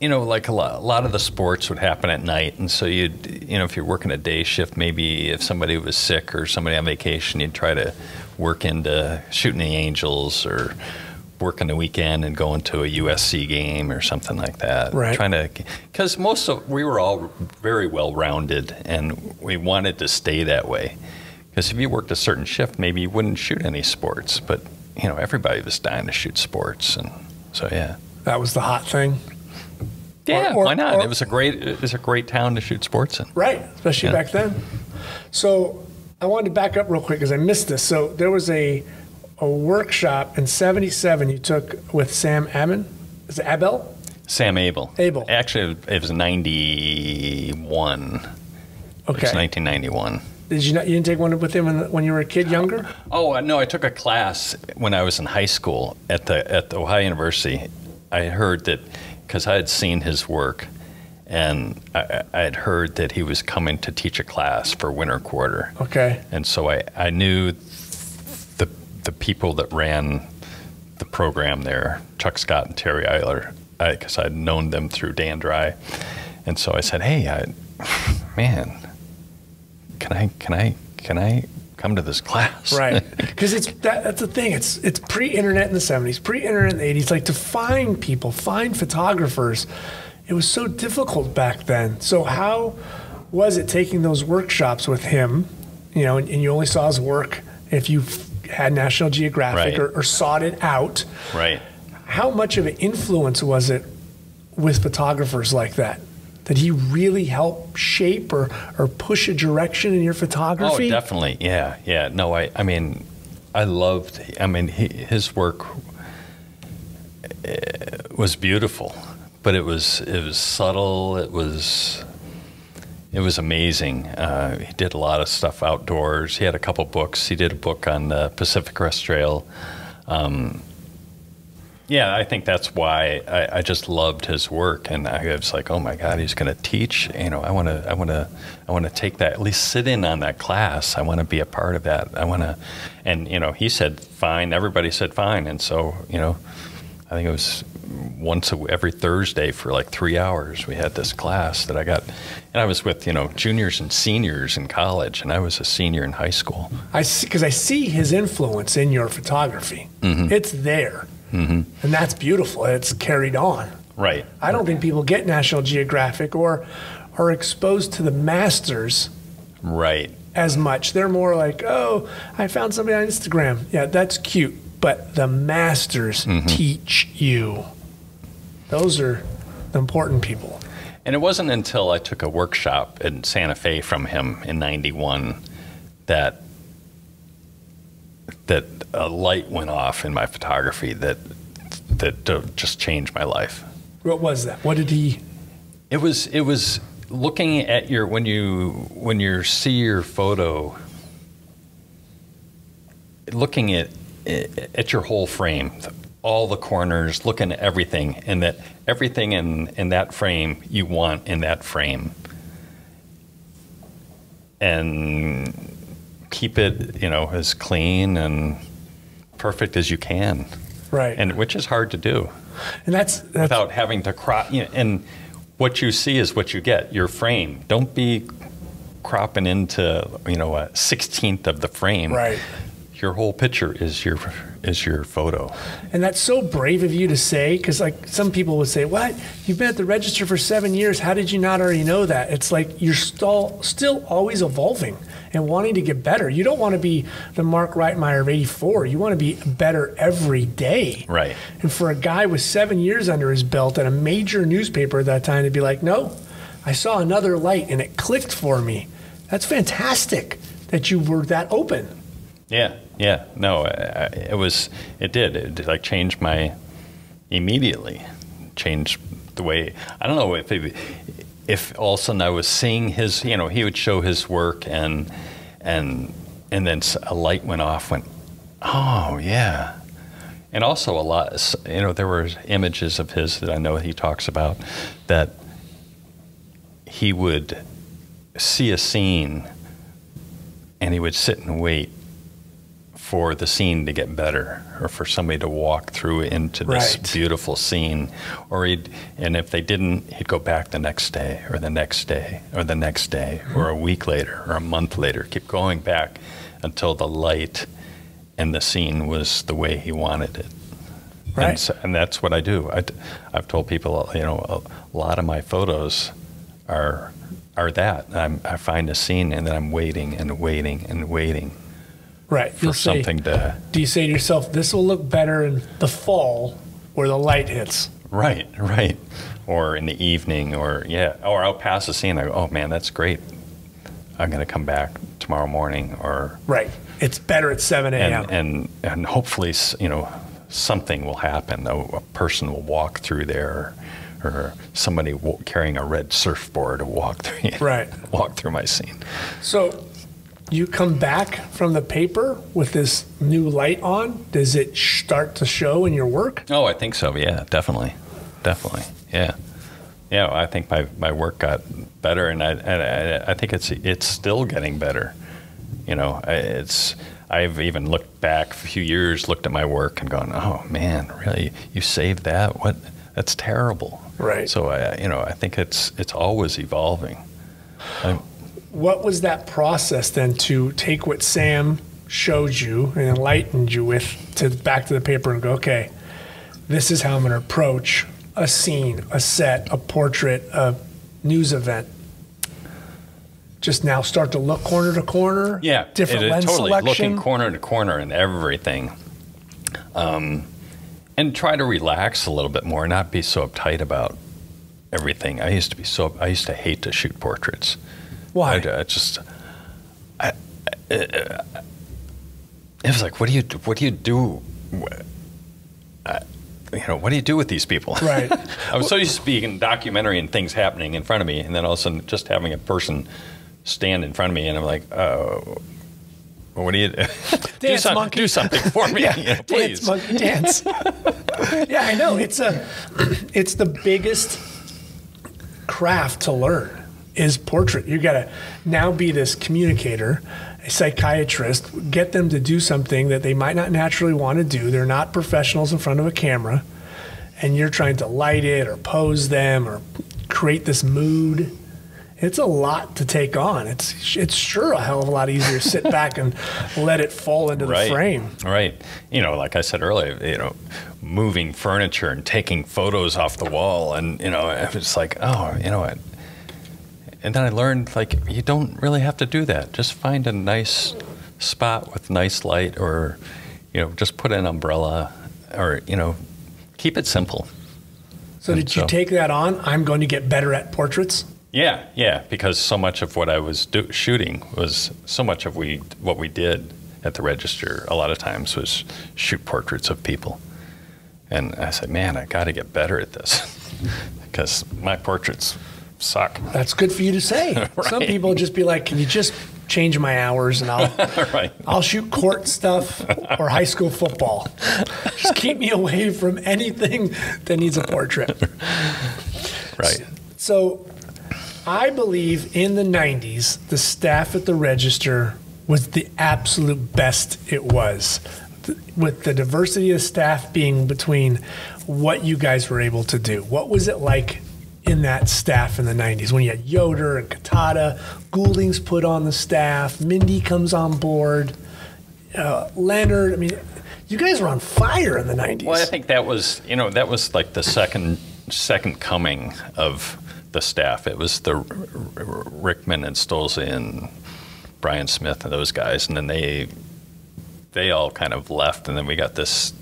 you know, like a lot, a lot of the sports would happen at night, and so you'd, you know, if you're working a day shift, maybe if somebody was sick or somebody on vacation, you'd try to work into shooting the Angels or working the weekend and going to a USC game or something like that. Right. Trying to, because most of we were all very well rounded, and we wanted to stay that way. Because if you worked a certain shift, maybe you wouldn't shoot any sports, but you know everybody was dying to shoot sports, and so yeah. That was the hot thing. Yeah, or- why not? or- it was a great it was a great town to shoot sports in. Right, especially Yeah. back then. So I wanted to back up real quick because I missed this. So there was a a workshop in '77 you took with Sam Ammon. Is it Abell? Sam Abell. Abell. Actually, it was ninety one. Okay. It's nineteen ninety one. Did you not? You didn't take one with him when, when you were a kid, younger? Oh uh, no! I took a class when I was in high school at the at the Ohio University. I heard that because I had seen his work, and I, I had heard that he was coming to teach a class for winter quarter. Okay. And so I, I knew the people that ran the program there, Chuck Scott and Terry Eiler, because I'd known them through Dan Dry. And so I said, "Hey, I, man, can I can I can I come to this class?" Right, because it's that, that's the thing. It's it's pre-internet in the '70s, pre-internet in the '80s. Like to find people, find photographers, it was so difficult back then. So how was it taking those workshops with him? You know, and, and you only saw his work if you had National Geographic Right. or, or sought it out. right. How much of an influence was it with photographers like that? Did he really help shape or, or push a direction in your photography? Oh, definitely. Yeah, yeah. No, I, I mean, I loved. I mean, he, his work uh, was beautiful, but it was it was subtle. It was it was amazing. Uh, he did a lot of stuff outdoors. He had a couple books. He did a book on the Pacific Crest Trail. Um, yeah, I think that's why I, I just loved his work, and I was like, "Oh my God, he's going to teach!" You know, I want to, I want to, I want to take that, at least sit in on that class. I want to be a part of that. I want to, and you know, he said fine. Everybody said fine, and so you know, I think it was once a, every Thursday for like three hours. We had this class that I got, and I was with you know juniors and seniors in college, and I was a senior in high school. I see because I see his influence in your photography. Mm-hmm. It's there, and that's beautiful. It's carried on. Right. I don't think people get National Geographic or are exposed to the masters Right. as much. They're more like, oh, I found somebody on Instagram. Yeah, that's cute, but the masters Mm-hmm. teach you. Those are the important people. And it wasn't until I took a workshop in Santa Fe from him in '91 that that a light went off in my photography that that uh, just changed my life. What was that? What did he? It was it was looking at your when you when you see your photo, looking at at your whole frame, all the corners, looking at everything, and that everything in in that frame you want in that frame, and keep it you know as clean and perfect as you can, Right. and which is hard to do And that's that's without having to crop. You know, and what you see is what you get. Your frame. Don't be cropping into you know a sixteenth of the frame. right. Your whole picture is your is your photo. And that's so brave of you to say, because like some people would say, "What? You've been at the register for seven years. How did you not already know that?" It's like you're still still always evolving and wanting to get better. You don't want to be the Mark Rightmire of '84. You want to be better every day. Right. And for a guy with seven years under his belt at a major newspaper at that time to be like, "No, I saw another light and it clicked for me." That's fantastic that you were that open. Yeah, yeah. No, I, it was. It did. It did, like changed my immediately. Changed the way. I don't know if it, if all of a sudden I was seeing his. You know, he would show his work and and and then a light went off. Went, oh yeah. And also a lot. You know, there were images of his that I know he talks about that he would see a scene and he would sit and wait for the scene to get better or for somebody to walk through into this Right. beautiful scene or he'd and if they didn't he'd go back the next day or the next day or the next day mm-hmm. or a week later or a month later keep going back until the light and the scene was the way he wanted it Right. and, so, and that's what I do. I, have told people, uh, you know, a lot of my photos are are that. I'm, I find a scene and then I'm waiting and waiting and waiting Right. for You'll say, something to. do you say to yourself, this will look better in the fall where the light hits? Right, right. Or in the evening, or yeah, or I'll pass a scene. I go, oh man, that's great. I'm going to come back tomorrow morning, or Right. It's better at 7 a.m. and and and hopefully, you know, something will happen. A, a person will walk through there, or somebody w- carrying a red surfboard will walk through. Right. Walk through my scene. so you come back from the paper with this new light on. Does it start to show in your work? Oh, I think so. Yeah, definitely, definitely. Yeah, yeah. I think my, my work got better, and I, and I I think it's it's still getting better. You know, it's I've even looked back a few years, looked at my work, and gone, oh man, really, you saved that? What? That's terrible. Right. So I, you know, I think it's it's always evolving. I, What was that process then to take what Sam showed you and enlightened you with to back to the paper and go, okay, this is how I'm going to approach a scene, a set, a portrait, a news event. Just now start to look corner to corner. Yeah, different it- lens totally selection. looking corner to corner and everything, um, and try to relax a little bit more, not be so uptight about everything. I used to be so. I used to hate to shoot portraits. Why? I, I just. I, I, uh, it was like, what do you what do you do? I, you know, what do you do with these people? Right. I was so used to being in documentary and things happening in front of me, and then all of a sudden just having a person stand in front of me, and I'm like, oh, what do you do? do, Dance, some- monkey. do something for me, yeah, you know, dance, monkey, dance. yeah, I know. It's a, it's the biggest craft to learn is portrait. You got to now be this communicator, a psychiatrist, get them to do something that they might not naturally want to do. They're not professionals in front of a camera, and you're trying to light it or pose them or create this mood. It's a lot to take on. It's it's sure a hell of a lot easier to sit back and let it fall into the frame. Right. You know, like I said earlier, you know, moving furniture and taking photos off the wall, and you know, it's like, oh, you know what. And then I learned like you don't really have to do that. Just find a nice spot with nice light, or you know, just put an umbrella, or you know, keep it simple. So did you So- take that on? I'm going to get better at portraits. Yeah, yeah, because so much of what I was do- shooting was so much of we what we did at the register. A lot of times was shoot portraits of people, and I said, "Man, I got to get better at this because my portraits suck." That's good for you to say. Some people just be like, "Can you just change my hours and I'll right. I'll shoot court stuff or high school football. Just keep me away from anything that needs a portrait." Right. So, I believe in the 90s, the staff at the register was the absolute best it was. With the diversity of staff being between what you guys were able to do. What was it like in that staff in the 90s when you had Yoder and Katata, Goulding's put on the staff, Mindy comes on board? uh, Leonard. I mean, you guys were on fire in the '90s. Well, I think that was you know that was like the second second coming of the staff. It was the Rickman and Stoelzle and Brian Smith and those guys, and then they they all kind of left, and then we got this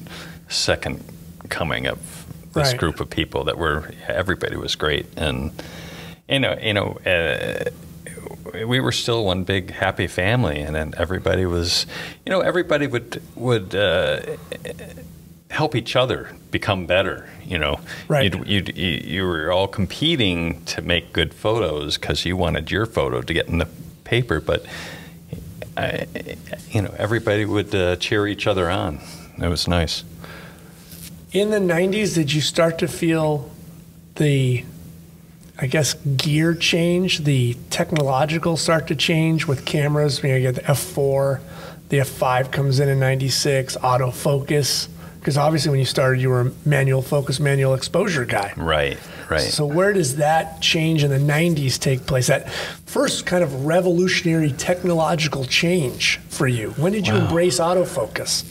second coming of this Right. group of people that were everybody was great, and you know you know. Uh, we were still one big happy family, and then everybody was, you know, everybody would would uh, help each other become better. You know, Right. You'd, you'd, you you were all competing to make good photos because you wanted your photo to get in the paper, but I, you know, everybody would uh, cheer each other on. It was nice. In the '90s, did you start to feel the, I guess, gear change, the technological start to change with cameras? You, know, you get the f4, the f5 comes in in '96, autofocus. Because obviously, when you started, you were a manual focus, manual exposure guy. Right, right. So where does that change in the 90s take place? That first kind of revolutionary technological change for you. When did you Wow. embrace autofocus?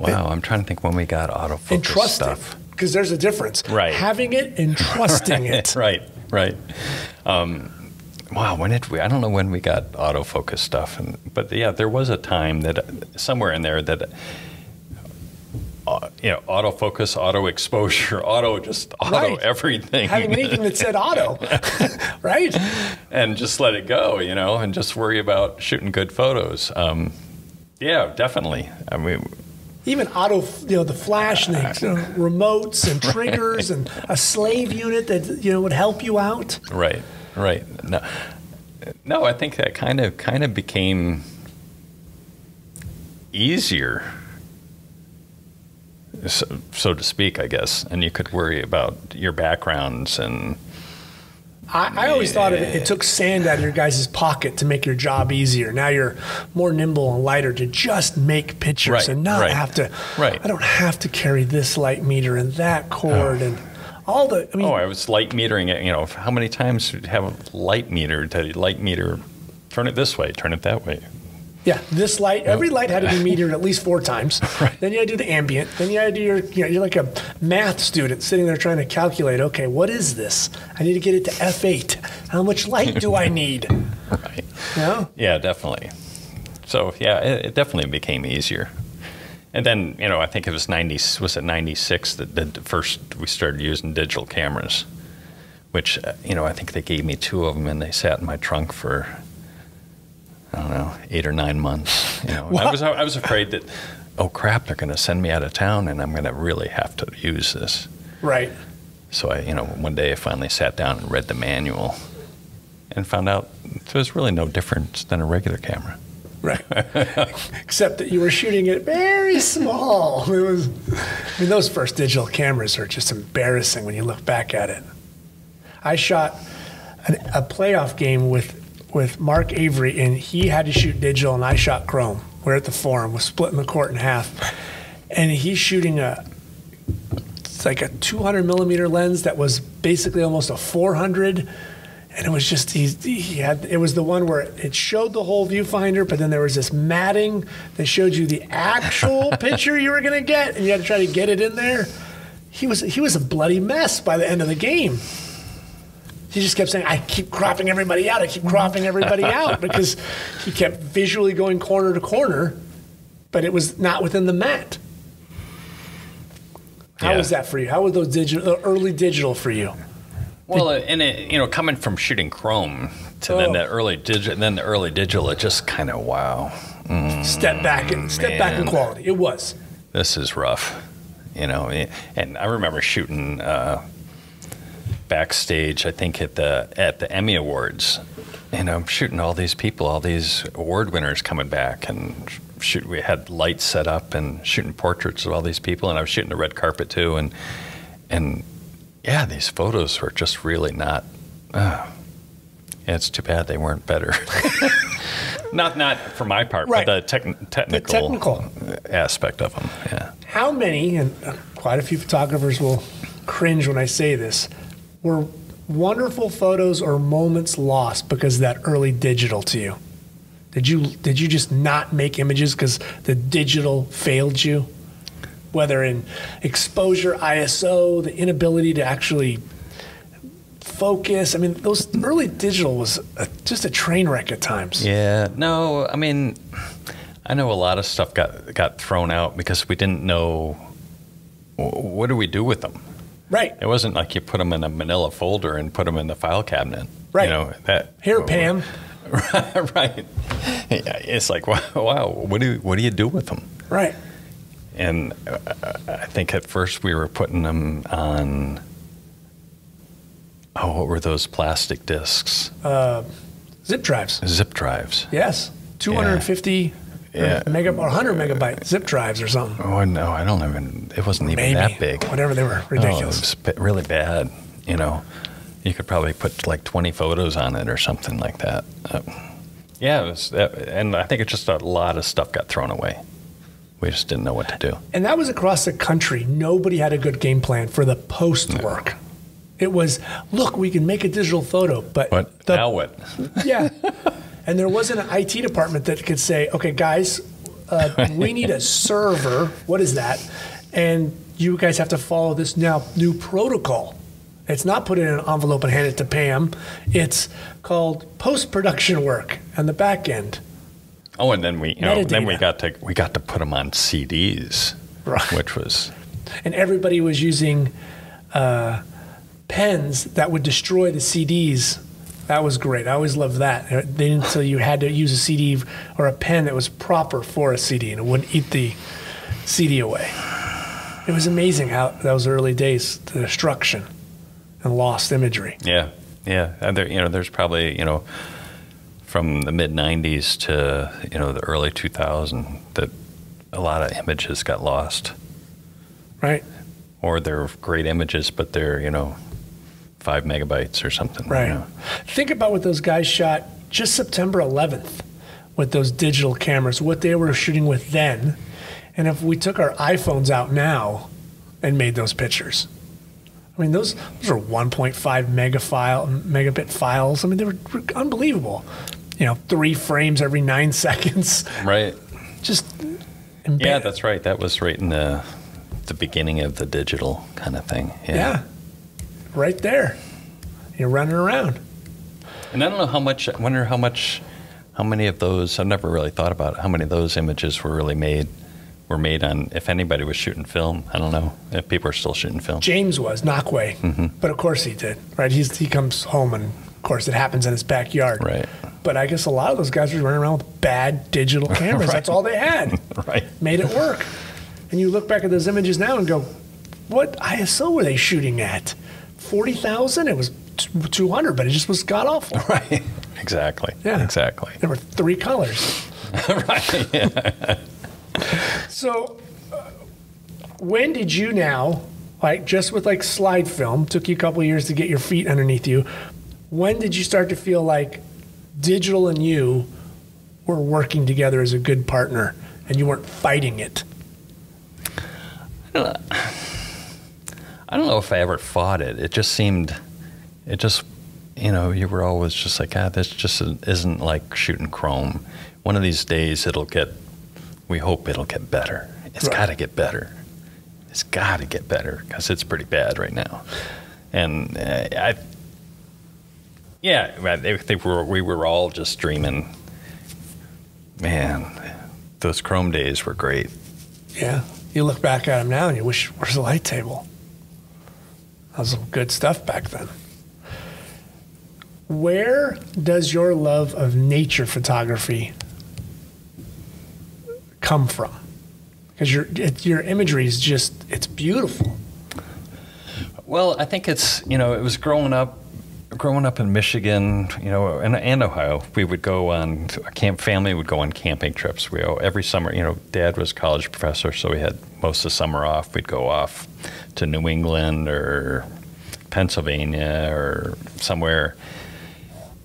Wow, I'm trying to think when we got autofocus And trust stuff. Because there's a difference. Right. Having it and trusting it. right, right. Um, wow, when did we? I don't know when we got autofocus stuff, and but yeah, there was a time that somewhere in there that. Uh, you know, autofocus, auto exposure, auto just auto Right. everything, Having anything that said auto. right? and just let it go, you know, and just worry about shooting good photos. Um, yeah, definitely. I mean, Even auto, you know, the flash things, you know, remotes and triggers and a slave unit that, you know, would help you out. Right, right. No, no, I think that kind of kind of became easier, so, so to speak, I guess. And you could worry about your backgrounds and I, I always thought it, it took sand out of your guys' pocket to make your job easier. Now you're more nimble and lighter to just make pictures Right, and not right, have to. right. I don't have to carry this light meter and that cord oh. and all the. I mean, oh, I was light metering it. You know, how many times have a light meter to light meter? Turn it this way, turn it that way. Yeah, this light. Every light had to be metered at least four times. Then you had to do the ambient. Then you had to do your. You know, you're like a math student sitting there trying to calculate. Okay, what is this? I need to get it to f8. How much light do I need? Right. You know? Yeah, definitely. So yeah, it, it definitely became easier. And then you know, I think it was ninety was it ninety six that did the first we started using digital cameras, which uh, you know I think they gave me two of them and they sat in my trunk for I don't know eight or nine months. You know, I was I was afraid that oh crap they're going to send me out of town and I'm going to really have to use this. Right. So I you know one day I finally sat down and read the manual and found out there's really no difference than a regular camera. Right. Except that you were shooting it very small. It was, I mean, those first digital cameras are just embarrassing when you look back at it. I shot an, a playoff game with, with Mark Avery, and he had to shoot digital, and I shot chrome. We're at the forum, we're splitting the court in half. And he's shooting a, it's like a 200 millimeter lens that was basically almost a 400 and it was just he, he had it was the one where it showed the whole viewfinder but then there was this matting that showed you the actual picture you were going to get and you had to try to get it in there he was he was a bloody mess by the end of the game he just kept saying i keep cropping everybody out i keep cropping everybody out because he kept visually going corner to corner but it was not within the mat how Yeah. was that for you how was those digital early digital for you Well, uh, and it, you know, coming from shooting chrome to then Oh. the early digital, then the early digital, it just kind of wow, step back and step back in quality. It was. this is rough, you know. And I remember shooting uh, backstage. I think at the at the Emmy Awards, and I'm shooting all these people, all these award winners coming back, and shoot. We had lights set up and shooting portraits of all these people, and I was shooting the red carpet too, and and yeah, these photos were just really not. Uh, it's too bad they weren't better. not not for my part, Right. but the tech, technical, technical. aspect of them. Yeah. How many, and quite a few photographers will cringe when I say this, were wonderful photos or moments lost because of that early digital to you? Did you did you just not make images because the digital failed you? Whether in exposure, ISO, the inability to actually focus. I mean, those early digital was a, just a train wreck at times. Yeah, no, I mean, I know a lot of stuff got got thrown out because we didn't know what do we do with them. Right. It wasn't like you put them in a Manila folder and put them in the file cabinet. Right. You know that. Here, Pam. right. Yeah, it's like wow, wow. What do what do you do with them? Right. And uh, I think at first we were putting them on. Oh, what were those plastic discs? Uh, zip drives. Zip drives. Yes. 250 Yeah. Mega or 100 megabyte zip drives or something. Oh no, I don't even. It wasn't even Maybe. that big. Whatever they were. Oh, it Ridiculous. was ba- really bad. You know, you could probably put like 20 photos on it or something like that. Uh, yeah, it was, that, and I think it's just a lot of stuff got thrown away. We just didn't know what to do. And that was across the country. Nobody had a good game plan for the post work. It was, look, we can make a digital photo, but But the- now what? yeah. And there wasn't an IT department that could say, okay, guys, uh, we need a server. What is that? And you guys have to follow this now new protocol. It's not put in an envelope and hand it to Pam. It's called post production work and the back end. Oh, and then we, you know, then we got to we got to put them on CDs, Right. which was and everybody was using uh, pens that would destroy the CDs. That was great. I always loved that. They didn't tell you had to use a CD or a pen that was proper for a CD and it wouldn't eat the CD away. It was amazing how those early days, the destruction and lost imagery. yeah, yeah. And there, you know, there's probably you know from the mid '90s to you know the early 2000s, that a lot of images got lost. Right? or they're great images, but they're you know five megabytes or something. you Right. know. Think about what those guys shot just September 11th with those digital cameras, what they were shooting with then. And if we took our iPhones out now and made those pictures, I mean, those, those are 1.5 mega file, megabit files. I mean, they were unbelievable. You know, three frames every nine seconds. Right. Just Yeah, that's right. That was right in the the beginning of the digital kind of thing. Yeah. yeah, right there. You're running around. And I don't know how much. I wonder how much. How many of those? I've never really thought about how many of those images were really made. Were made on if anybody was shooting film. I don't know if people are still shooting film. James was Nachtwey, Mm-hmm. but of course he did. Right? He's he comes home and of course it happens in his backyard. Right. But I guess a lot of those guys were running around with bad digital cameras. Right. That's all they had. Right. Made it work. And you look back at those images now and go, what ISO were they shooting at? Forty thousand? It was two hundred, but it just was god awful. Right. Exactly. Yeah. Exactly. There were three colors. right. So, uh, when did you now, like just with like slide film, took you a couple of years to get your feet underneath you? When did you start to feel like digital and you were working together as a good partner and you weren't fighting it? I don't know if I ever fought it. It just seemed, it just, you know, you were always just like, ah, this just isn't like shooting chrome. One of these days it'll get, we hope it'll get better. It's Right. got to get better. It's got to get better because it's pretty bad right now. And uh, I, yeah, I think we were, we were all just dreaming, man, those chrome days were great. Yeah. You look back at them now and you wish, where's the light table? Was some good stuff back then. Where does your love of nature photography come from? Because your it, your imagery is just it's beautiful. Well, I think it's you know it was growing up, growing up in Michigan, you know, and, and Ohio. We would go on camp. Family would go on camping trips. We oh, every summer, you know, Dad was a college professor, so we had most of the summer off. We'd go off to New England or Pennsylvania or somewhere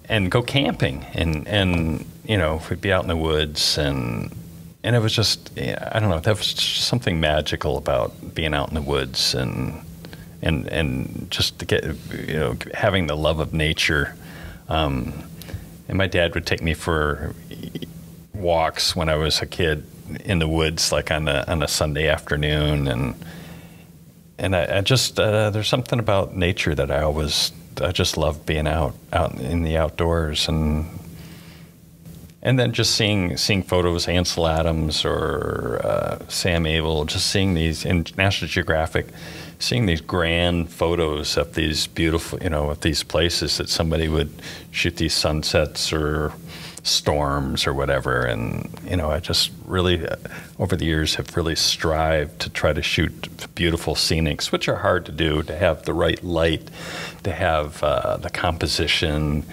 and go camping and and you know we'd be out in the woods and and it was just I don't know there was something magical about being out in the woods and and and just to get you know having the love of nature. Um, and my dad would take me for walks when I was a kid in the woods, like on a on a Sunday afternoon, and and I, I just uh, there's something about nature that I always I just love being out out in the outdoors. And and then just seeing seeing photos Ansel Adams or uh, Sam Abell, just seeing these in National Geographic, seeing these grand photos of these beautiful, you know, of these places that somebody would shoot these sunsets or storms or whatever. And you know, I just really uh, over the years have really strived to try to shoot beautiful scenics, which are hard to do. To have the right light, to have uh, the composition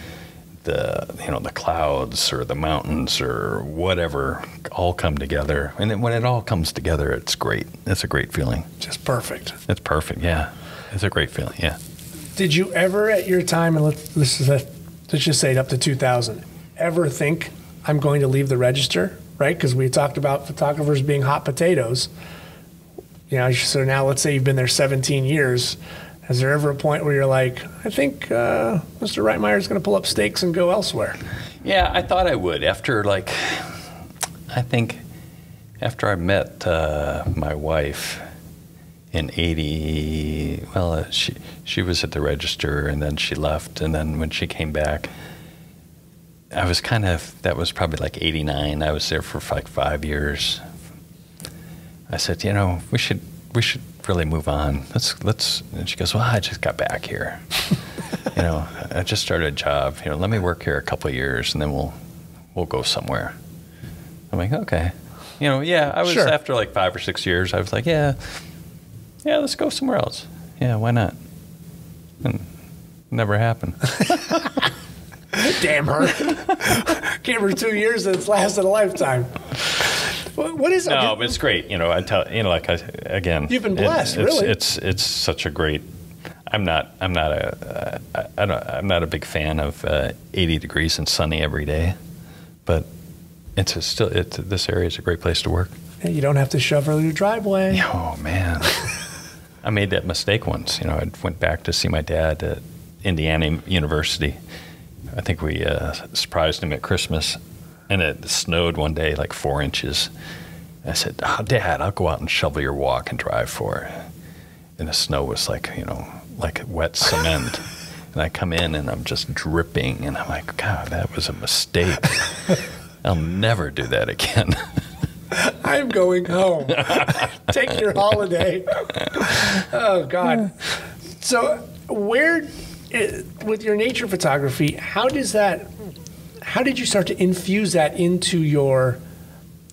the you know the clouds or the mountains or whatever all come together and then when it all comes together it's great it's a great feeling Just perfect. it's perfect yeah it's a great feeling yeah Did you ever, at your time, and let's let's just, let's just say it up to 2000, ever think I'm going to leave the register? Right? Because we talked about photographers being hot potatoes. You know, so now let's say you've been there 17 years. Is there ever a point where you're like, I think uh, Mr. Rightmire is going to pull up stakes and go elsewhere? yeah i thought i would after like i think after i met uh, my wife in 80 well uh, she she was at the register and then she left and then when she came back I was kind of that was probably like 89 I was there for like 5 years I said you know we should we should really move on let's let's and she goes well I just got back here you know I just started a job you know let me work here a couple of years and then we'll we'll go somewhere I'm like okay you know yeah I was Sure. after like 5 or 6 years I was like yeah yeah, let's go somewhere else. Yeah, why not? And never happened. Damn her. Gave her two years and it's lasted a lifetime. What what is no, but it's great. You know, I tell you know, like I, again, You've been it- blessed, it's, really. It's it's such a great. I'm not. I'm not a. Uh, I, don't, I'm not a big fan of uh, 80 degrees and sunny every day, but it's a still. It, this area is a great place to work. You don't have to shovel your driveway. Oh man, I made that mistake once. You know, I went back to see my dad at Indiana University. I think we uh, surprised him at Christmas, and it snowed one day like four inches. I said, oh, "Dad, I'll go out and shovel your walk and drive for it." And the snow was like, you know, like wet cement. and I come in and I'm just dripping, and I'm like, "God, that was a mistake. I'll never do that again." I'm going home. Take your holiday. Oh God. So where, eh, with your nature photography, how does that? How did you start to infuse that into your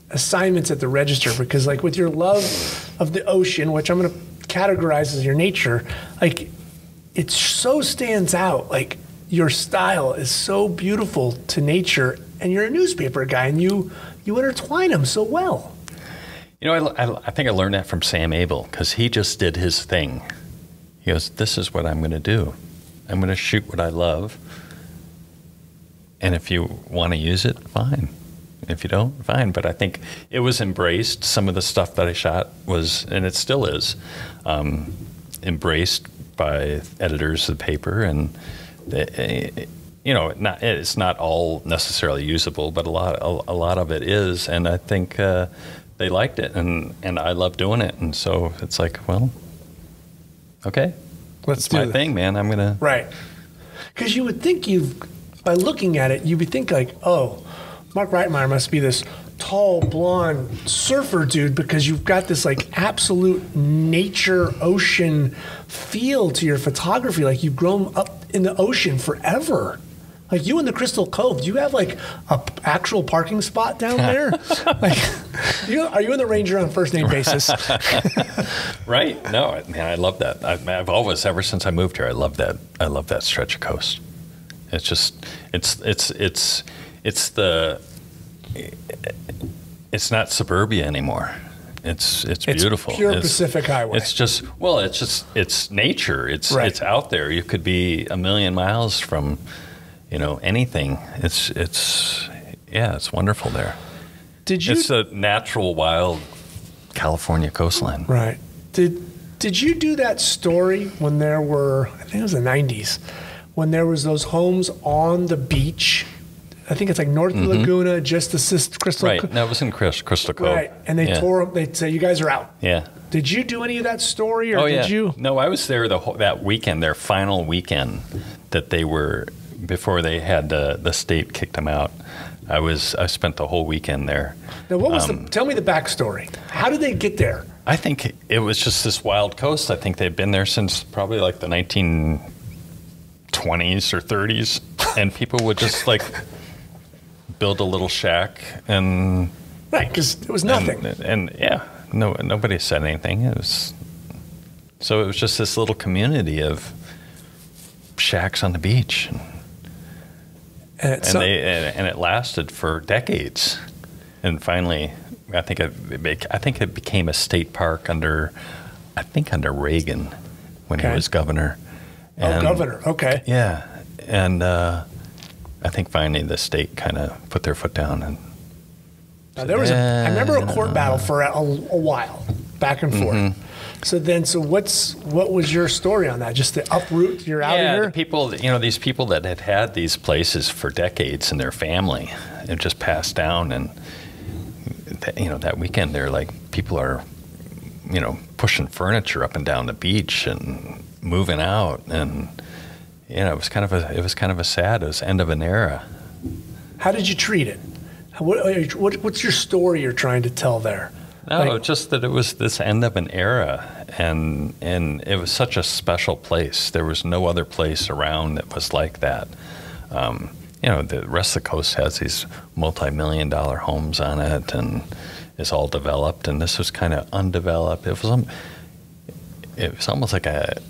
assignments at the register? Because like with your love of the ocean, which I'm going to categorize as your nature, like it so stands out. Like your style is so beautiful to nature, and you're a newspaper guy, and you you intertwine them so well. You know, I, I, I think I learned that from Sam Abell because he just did his thing. He goes, This is what I'm going to do. I'm going to shoot what I love. And if you want to use it, fine. If you don't, fine. But I think it was embraced. Some of the stuff that I shot was, and it still is, um, embraced by editors of the paper. And, they, you know, not, it's not all necessarily usable, but a lot, a, a lot of it is. And I think uh, they liked it, and, and I love doing it. And so it's like, well, okay, Let's it's my thing, man. I'm gonna. Right. Because you would think you've, by looking at it, you would think like, oh, Mark Rightmire must be this tall, blonde surfer dude because you've got this like absolute nature ocean feel to your photography. Like you've grown up in the ocean forever. Like you in the Crystal Cove, do you have like a p- actual parking spot down there? like, you, are you in the Ranger on first name basis? Right? No, I, man, I love that. I, I've always, ever since I moved here, I love that. I love that stretch of coast. It's just, it's, it's, it's, it's the, it's not suburbia anymore. It's, it's beautiful. It's pure It's- Pacific Highway. It's just, well, it's just, it's nature. It's, Right. it's out there. You could be a million miles from, you know, anything. It's, it's, yeah, it's wonderful there. Did you It's a natural, wild California coastline. Right. Did Did you do that story when there were? I think it was the '90s when there was those homes on the beach I think it's like north of Laguna, just assist Crystal. Right. No, it was in Chris, Crystal Cove. Right. And they yeah. tore them. They say, you guys are out. Yeah. Did you do any of that story or Oh did yeah. you? No, I was there the whole, that weekend, their final weekend that they were before they had the the state kicked them out. I was I spent the whole weekend there. Now, what was Um, the, tell me the backstory. How did they get there? I think it was just this wild coast. I think they've been there since probably like the 1920s or 30s, and people would just like build a little shack and Right. Because it was nothing. And, and yeah, no, nobody said anything. It was so it was just this little community of shacks on the beach, and, And, and so- they and, and it lasted for decades, and finally, I think it, it I think it became a state park under, I think under Reagan, when Okay. he was governor. Oh, governor. Okay. Yeah, and uh, I think finally the state kind of put their foot down and Now, there was a, I remember a Yeah. court battle for a, a while, back and forth. Mm-hmm. So then, so what's what was your story on that? Just to uproot, you're out yeah, of the here. people, you know, these people that had had these places for decades in their family, it just passed down, and that, you know, that weekend they're like people are, you know, pushing furniture up and down the beach and moving out, and you know, it was kind of a, it was kind of a sad, it was end of an era. How did you treat it? What, what, what's your story you're trying to tell there? No, Like- just that it was this end of an era, and and it was such a special place. There was no other place around that was like that. Um, you know, the rest of the coast has these multi-million dollar homes on it, and it's all developed. And this was kind of undeveloped. It was, um, it was almost like a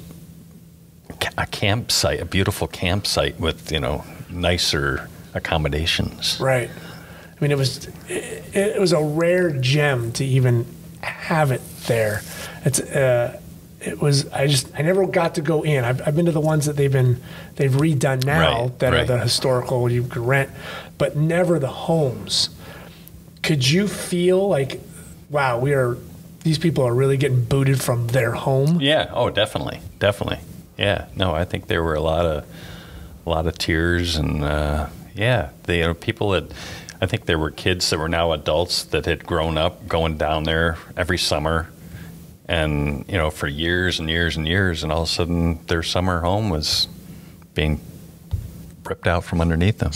a campsite, a beautiful campsite with you know nicer accommodations. Right. I mean, it was it, it was a rare gem to even have it there. It's uh, it was I just I never got to go in. I've, I've been to the ones that they've been they've redone now Right, that are the historical you could rent, but never the homes. Could you feel like, wow, we are these people are really getting booted from their home? Yeah. Oh, definitely, definitely. Yeah. No, I think there were a lot of a lot of tears and uh, yeah, the you know, people that I think there were kids that were now adults that had grown up going down there every summer, and you know for years and years and years, and all of a sudden their summer home was being ripped out from underneath them.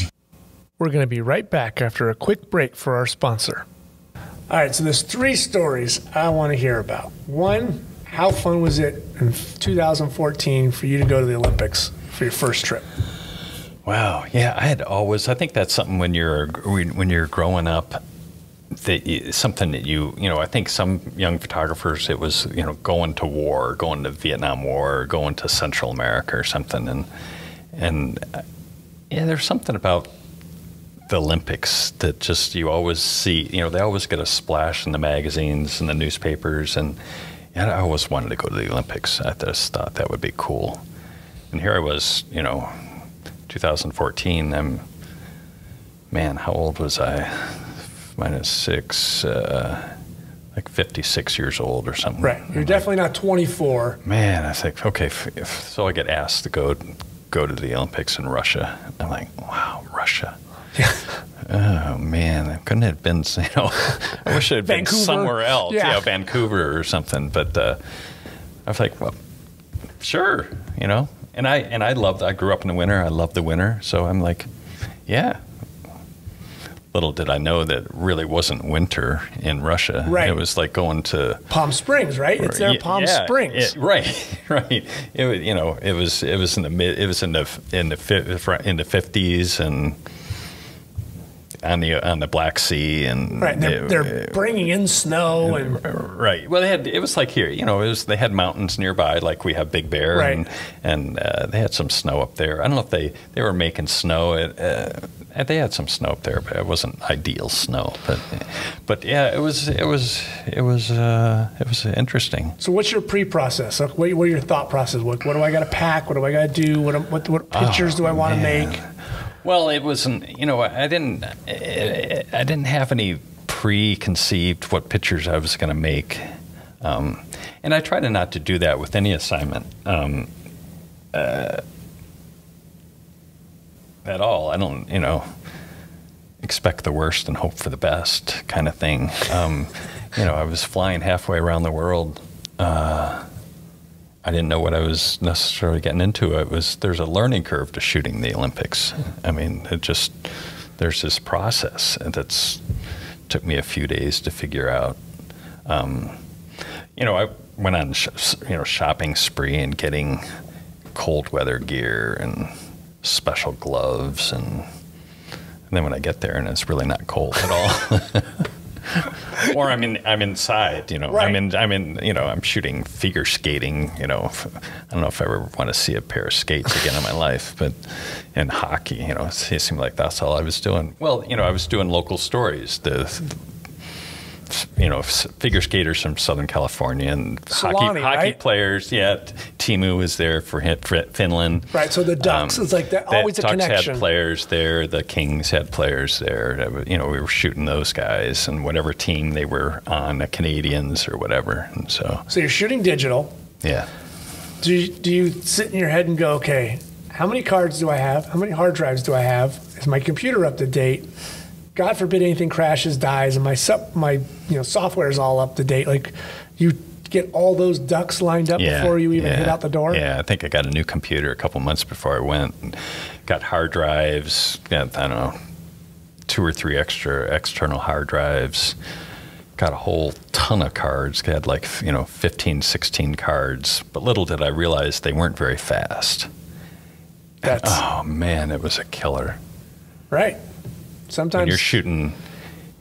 We're going to be right back after a quick break for our sponsor. All right, so there's three stories I want to hear about. One, how fun was it in 2014 for you to go to the Olympics for your first trip? Wow. Yeah, I had always. I think that's something when you're when you're growing up. That something that you you know. I think some young photographers it was you know going to war, going to Vietnam War, going to Central America or something, and and yeah, there's something about the Olympics that just you always see. You know, they always get a splash in the magazines and the newspapers, and and I always wanted to go to the Olympics. I just thought that would be cool. And here I was, you know, 2014. I'm, man, how old was I? Minus six, uh, like 56 years old or something. Right, you're definitely not 24. Man, I think okay. If, if, so I get asked to go go to the Olympics in Russia. I'm like, wow, Russia. oh man, I couldn't have been. You know, I wish it had been somewhere else. Yeah. Yeah, Vancouver or something. But uh, I was like, well, sure, you know. And I and I loved. I grew up in the winter. I love the winter. So I'm like, yeah. Little did I know that really wasn't winter in Russia. Right. It was like going to Palm Springs, right? It's there, in Ye- Palm yeah, Springs. it- right, right. It was, you know, it was it was in the mid, it was in the in the fi- in the fifties and on the on the Black Sea and right, they're, it- they're bringing in snow and Right. Well, they had. It was like here. You know, it was. They had mountains nearby, like we have Big Bear, Right. and and uh, they had some snow up there. I don't know if they they were making snow. Uh, they had some snow up there, but it wasn't ideal snow. But but yeah, it was it was it was uh, it was interesting. So, what's your pre-process? What, what are your thought process? What, what do I got to pack? What do I got to do? What, what, what pictures do I want to Oh, make? Well, it wasn't. You know, I didn't. I didn't have any preconceived what pictures I was going to make, um, and I try to not to do that with any assignment um, uh, at all. I don't. You know, expect the worst and hope for the best kind of thing. Um, you know, I was flying halfway around the world. Uh, I didn't know what I was necessarily getting into. It was there's a learning curve to shooting the Olympics. I mean, it just there's this process that's took me a few days to figure out. Um, you know, I went on you know shopping spree and getting cold weather gear and special gloves and and then when I get there and it's really not cold at all. or I'm in I'm inside, you know. Right. I'm in I'm in you know, I'm shooting figure skating, you know. I don't know if I ever want to see a pair of skates again in my life, but in hockey, you know, it seemed like that's all I was doing. Well, you know, I was doing local stories. The you know, figure skaters from Southern California and Selanne, hockey, hockey right? players. Yeah, Teemu was there for, for Finland. Right, so the Ducks, um, it's like that- the always a Ducks connection. had players there. The Kings had players there. You know, we were shooting those guys and whatever team they were on, the Canadians or whatever. And so, So you're shooting digital. yeah. Do you, do you sit in your head and go, okay, how many cards do I have? How many hard drives do I have? Is my computer up to date? God forbid anything crashes, dies, and my sup, my you know software is all up to date. Like you get all those ducks lined up Yeah, before you even yeah, hit out the door. Yeah, I think I got a new computer a couple months before I went. And got hard drives. Got I don't know, two or three extra external hard drives. Got a whole ton of cards. Had like you know 15, 16 cards. But little did I realize they weren't very fast. That's Oh man, it was a killer. right. When you're shooting,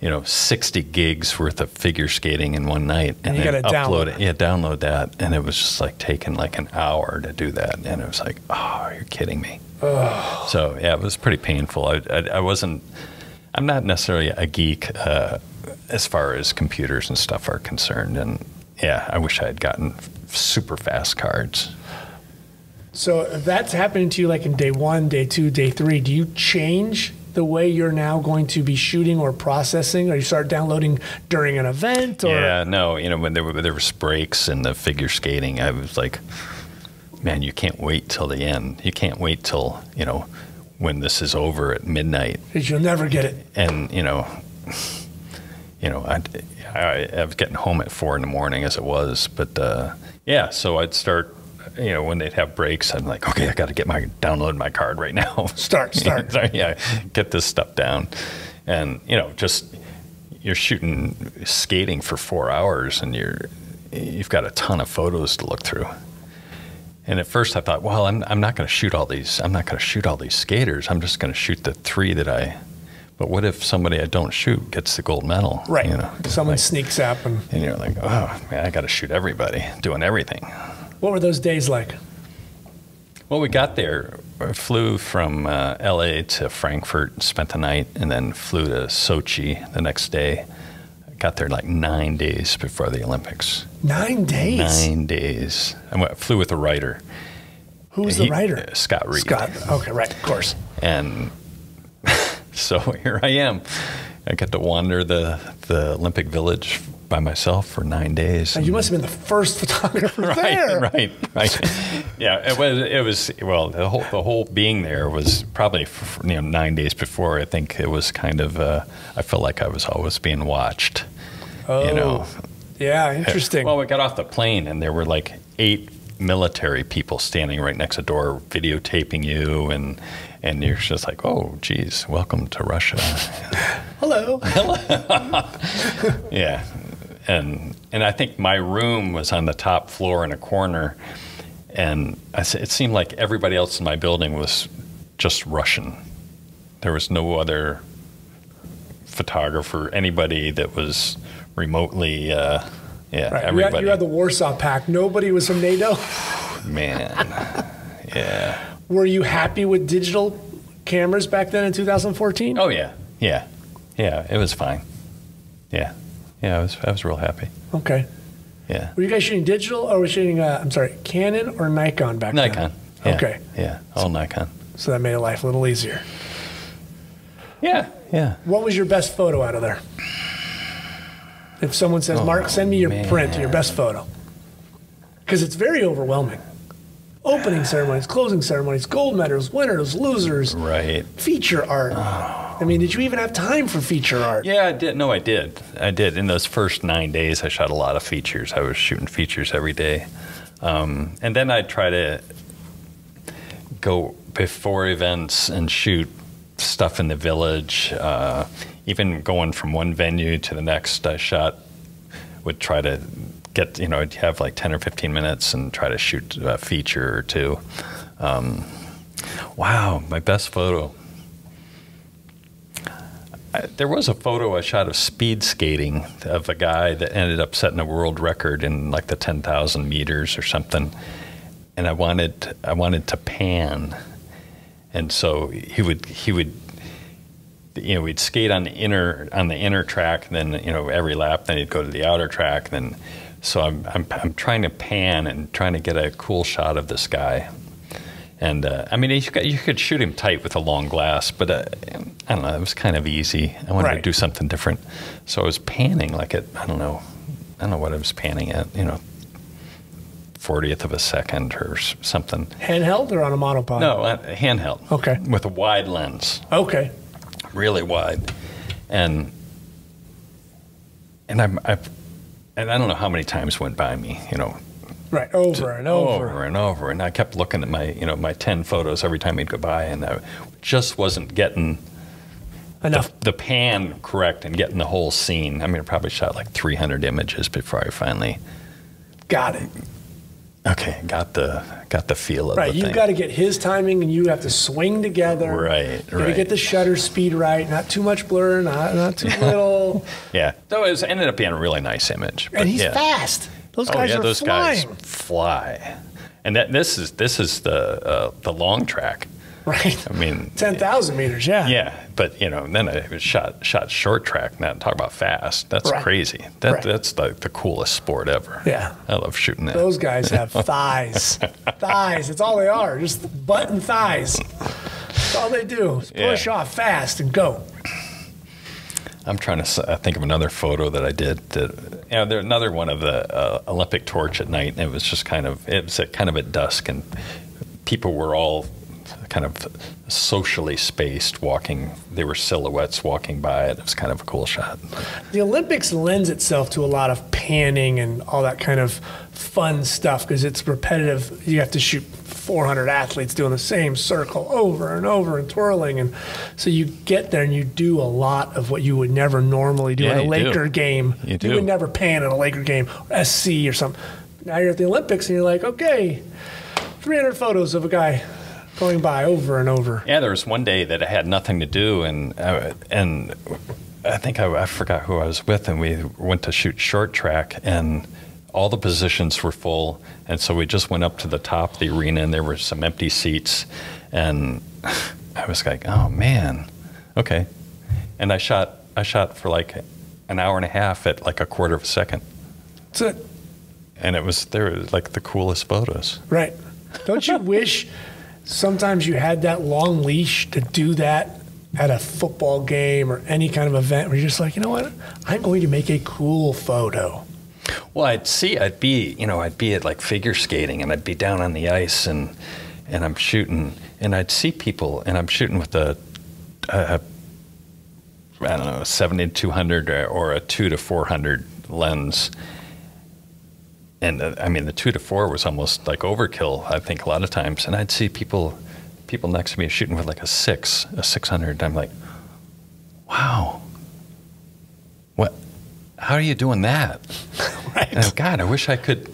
you know, 60 gigs worth of figure skating in one night, And you then gotta download upload it. Yeah, download that, and it was just like taking like an hour to do that, and it was like, oh, you're kidding me. So yeah, it was pretty painful. I, I, I wasn't. I'm not necessarily a geek uh, as far as computers and stuff are concerned, and yeah, I wish I had gotten super fast cards. So if that's happening to you like in day one, day two, day three, do you change the way you're now going to be shooting or processing, or you start downloading during an event? Or Yeah, no, you know when there were there was breaks in the figure skating, I was like, man, you can't wait till the end. You can't wait till you know when this is over at midnight, because you'll never get it. and you know, you know, I, I, I was getting home at four in the morning as it was, but uh, yeah, so I'd start. You know, when they'd have breaks, I'm like, okay, I got to get my download my card right now. Start, start. Yeah, get this stuff down, and you know, just you're shooting skating for four hours, and you're you've got a ton of photos to look through. And at first, I thought, well, I'm I'm not going to shoot all these. I'm not going to shoot all these skaters. I'm just going to shoot the three that I. But what if somebody I don't shoot gets the gold medal? Right. You know, Someone like- sneaks up, and and you're like, oh man, I got to shoot everybody doing everything. What were those days like? Well, we got there, flew from uh, LA to Frankfurt, spent the night, and then flew to Sochi the next day. Got there like nine days before the Olympics. Nine days. Nine days. I went, flew with a writer. Who was He- the writer? uh, Scott Reid. Scott. Okay, right, of course. And so here I am. I got to wander the, the Olympic Village by myself for nine days. And you must have been the first photographer right, there. right, right. yeah, it was. It was. Well, the whole the whole being there was probably you know nine days before. I think it was kind of. Uh, I felt like I was always being watched. Oh, You know. yeah, interesting. Well, we got off the plane and there were like eight military people standing right next to the door, videotaping you, and and you're just like, oh, geez, welcome to Russia. hello Hello. Yeah, and and I think my room was on the top floor in a corner, and I, it seemed like everybody else in my building was just Russian. There was no other photographer, anybody that was remotely, uh, yeah, Right. You had, everybody. you had the Warsaw Pact. Nobody was from NATO. Man, yeah. Were you happy with digital cameras back then in 2014? Oh yeah, yeah, yeah. It was fine. Yeah, yeah. I was I was real happy. Okay. Yeah. Were you guys shooting digital or were you shooting, uh, I'm sorry, Canon or Nikon back Nikon. then? Yeah, Okay. Yeah. All Nikon. So that made life a little easier. Yeah. Yeah. What was your best photo out of there? If someone says, Mark, send me your print, your best photo. Because it's very overwhelming. Opening ceremonies, closing ceremonies, gold medals, winners, losers, Right. feature art. I mean, did you even have time for feature art? Yeah, I did. No, I did. I did. In those first nine days, I shot a lot of features. I was shooting features every day. Um, and then I'd try to go before events and shoot stuff in the village. Uh, even going from one venue to the next, I shot, would try to get, you know, I'd have like 10 or 15 minutes and try to shoot a feature or two. Um, wow, my best photo. I, there was a photo I shot of speed skating of a guy that ended up setting a world record in like the 10,000 meters or something. And I wanted I wanted to pan. And so he would he would you know, we'd skate on the inner on the inner track, then you know every lap, then he'd go to the outer track. Then, so I'm I'm, I'm trying to pan and trying to get a cool shot of this guy. And uh, I mean, you could, you could shoot him tight with a long glass, but uh, I don't know. It was kind of easy. I wanted Right. to do something different, so I was panning like at I don't know, I don't know what I was panning at. You know, fortieth of a second or something. Handheld or on a monopod? No, uh, handheld. Okay. With a wide lens Okay. really wide, and and I'm I've, and I don't know how many times went by me, you know, Right. Over and over. over and over, and I kept looking at my you know my ten photos every time he'd go by, and I just wasn't getting Enough. the pan correct and getting the whole scene. I mean, I probably shot like 300 images before I finally Got it. okay got the got the feel of it. Right. the You've got to get his timing, and you have to swing together. Right, You to right. get the shutter speed right. Not too much blur. Not not too little. yeah, though it was, ended up being a really nice image. but and he's yeah. fast. Those Oh guys yeah, are those flying. guys fly, and that this is this is the uh, the long track. Right. I mean, Ten thousand meters. Yeah. yeah, but you know, then I shot shot short track. Now talk about fast. That's Right. crazy. That Right. that's like the coolest sport ever. Yeah. I love shooting that. Those guys have thighs. thighs. That's all they are. Just butt and thighs. That's all they do. Is push Yeah. off fast and go. I'm trying to think of another photo that I did. That you know, there's another one of the uh, Olympic torch at night, and it was just kind of it was at, kind of at dusk, and people were all kind of socially spaced, walking. They were silhouettes walking by it. It was kind of a cool shot. The Olympics lends itself to a lot of panning and all that kind of fun stuff because it's repetitive. You have to shoot 400 athletes doing the same circle over and over and twirling, and so you get there and you do a lot of what you would never normally do Yeah, in a you do. Laker game. You do. would never pan in a Laker game, or SC or something. Now you're at the Olympics and you're like, okay, 300 photos of a guy going by over and over. Yeah, there was one day that I had nothing to do, and uh, and I think I, I forgot who I was with, and we went to shoot short track, and all the positions were full, and so we just went up to the top of the arena, and there were some empty seats, and I was like, oh man, okay, and I shot I shot for like an hour and a half at like a quarter of a second, That's it. and it was there was like the coolest photos. Right. Don't you wish sometimes you had that long leash to do that at a football game or any kind of event where you're just like, you know what? I'm going to make a cool photo. Well, I'd see, I'd be, you know, I'd be at like figure skating, and I'd be down on the ice, and and I'm shooting, and I'd see people, and I'm shooting with a, I don't know, a seventy to two hundred or, or a two to four hundred lens, and uh, I mean the two to four was almost like overkill. I think a lot of times, and I'd see people, people next to me shooting with like a six, a six hundred. I'm like, wow, what? How are you doing that? Right. And God, I wish I could.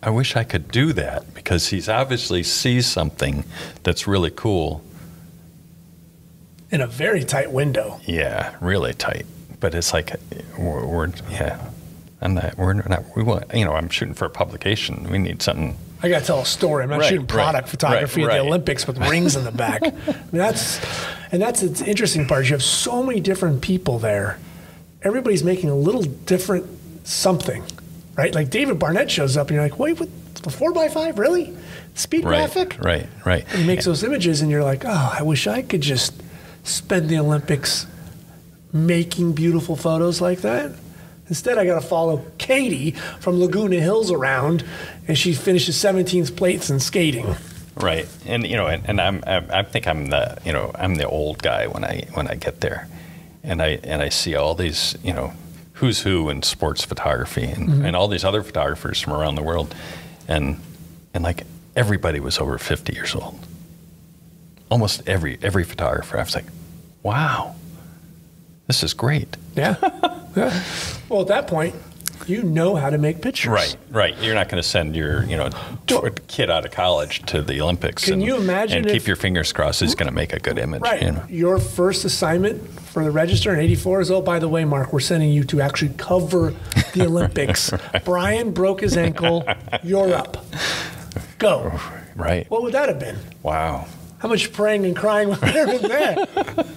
I wish I could do that because he's obviously sees something that's really cool. In a very tight window. Yeah, really tight. But it's like we're, we're yeah. I'm not. We're not. We want. You know, I'm shooting for a publication. We need something. I got to tell a story. I'm not Right, shooting right, product photography right, at the right. Olympics with rings in the back. I mean, that's and that's the interesting part. You have so many different people there. Everybody's making a little different something, right? Like David Burnett shows up, and you're like, wait, what? The four by five, really? Speed Right. graphic? Right. Right. And He makes those images, and you're like, oh, I wish I could just spend the Olympics making beautiful photos like that. Instead, I got to follow Katie from Laguna Hills around, and she finishes 17th place in skating. Right, and you know, and, and I'm, I'm I think I'm the you know I'm the old guy when I when I get there, and I and I see all these you know who's who in sports photography and, Mm-hmm. and all these other photographers from around the world, and and like everybody was over fifty years old. Almost every every photographer, I was like, wow, this is great. Yeah. yeah. Well, at that point, you know how to make pictures. Right, right. You're not going to send your, you know, kid out of college to the Olympics. Can and, you imagine And if- keep your fingers crossed. He's going to make a good image. Right. You know? Your first assignment for the register in 84 is, oh, by the way, Mark, we're sending you to actually cover the Olympics. Brian broke his ankle. You're up. Go. Right. What would that have been? Wow. How much praying and crying would there have been there?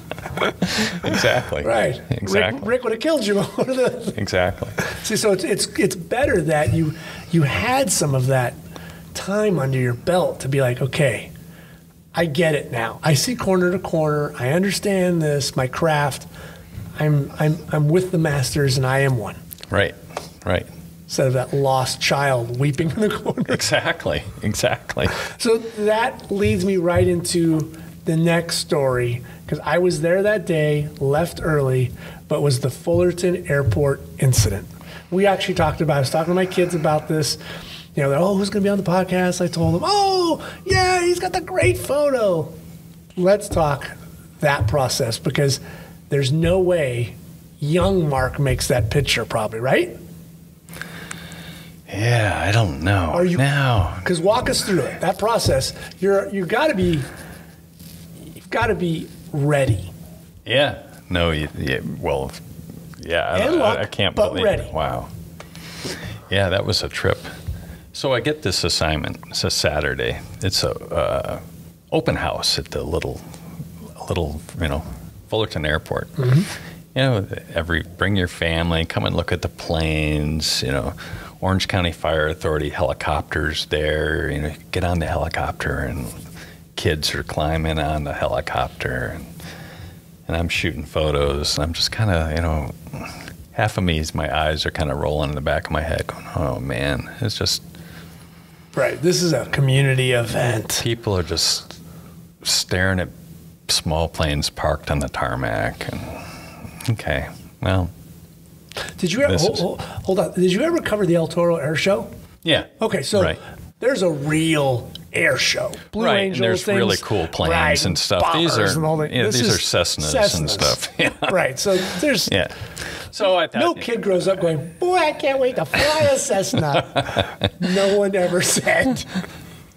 Exactly. Right. Exactly. Rick, Rick would have killed you. Exactly. See, so it's, it's it's better that you you had some of that time under your belt to be like, okay, I get it now. I see corner to corner. I understand this. My craft. I'm I'm I'm with the masters, and I am one. Right. Right. Instead of that lost child weeping in the corner. Exactly. Exactly. So that leads me right into the next story because I was there that day, left early, but was the Fullerton Airport incident. We actually talked about. I was talking to my kids about this. You know, they're oh, who's going to be on the podcast? I told them, oh, yeah, he's got the great photo. Let's talk that process because there's no way young Mark makes that picture, probably, right? Yeah. I don't know. Are you- now? Because walk us through it. That process. You're you got to be. You've got to be ready. Yeah. No. You, yeah, well. Yeah. I, And I- luck, I can't but believe ready. it. Wow. Yeah, that was a trip. So I get this assignment. It's a Saturday. It's a uh, open house at the little, little you know, Fullerton Airport. Mm-hmm. You know, every bring your family, come and look at the planes. You know, Orange County Fire Authority helicopters there. You know, get on the helicopter and kids are climbing on the helicopter and and I'm shooting photos. And I'm just kind of, you know, half of me is my eyes are kind of rolling in the back of my head, going, "Oh man, it's just Right. This is a community event. people are just staring at small planes parked on the tarmac." And okay, well, Did you ever hold, hold, hold on? Did you ever cover the El Toro Air Show? yeah, Okay, so right. there's a real air show. Blue right, Angels, and there's things, really cool planes right, and stuff. These are that. yeah, these are Cessnas, and stuff. Yeah. right. So there's yeah. So I thought, no kid grows up going, "Boy, I can't wait to fly a Cessna." no one ever said.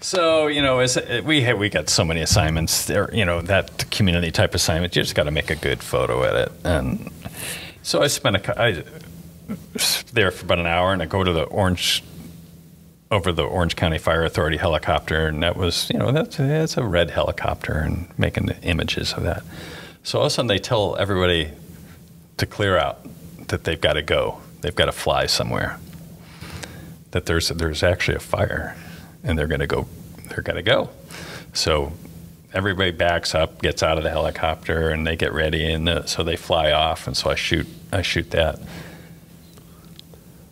So you know, as we have, we got so many assignments there. You know, that community type assignment, you just got to make a good photo at it. And so I spent a I there for about an hour, and I go to the Orange over the Orange County Fire Authority helicopter, and that was you know that's that's a red helicopter, and making the images of that. So all of a sudden, they tell everybody to clear out, that they've got to go, they've got to fly somewhere that there's there's actually a fire, and they're going to go. They're going to go. So everybody backs up, gets out of the helicopter, and they get ready, and uh, so they fly off. And so I shoot I shoot that,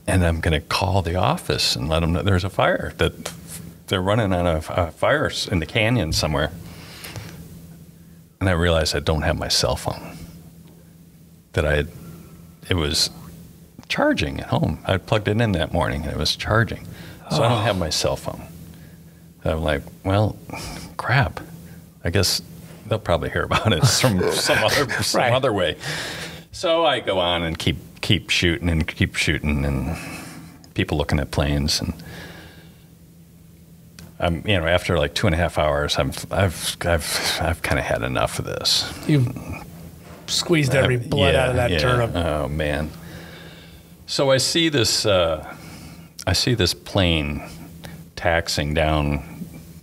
and I'm going to call the office and let them know there's a fire that they're running on a, a fire in the canyon somewhere. And I realized I don't have my cell phone. That I had, it was charging at home. I plugged it in that morning and it was charging. So I don't have my cell phone. I'm like, well, crap. I guess they'll probably hear about it from some other some Right. other way. So I go on and keep keep shooting and keep shooting and people looking at planes and I'm you know after like two and a half hours I'm I've I've I've kind of had enough of this. You've squeezed every Uh, blood yeah, out of that yeah. turnip. Oh man. So I see this uh, I see this plane taxing down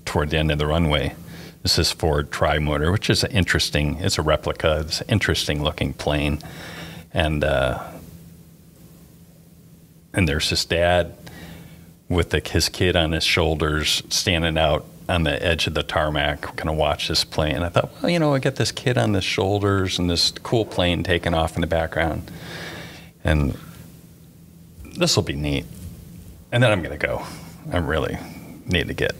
toward the end of the runway. This is Ford Trimotor, which is an interesting. It's a replica. It's an interesting looking plane, and uh, and there's this dad with the, his kid on his shoulders, standing out on the edge of the tarmac, kind of watch this plane. And I thought, well, you know, I got this kid on the shoulders and this cool plane taking off in the background, and this will be neat. And then I'm going to go. I really need to get.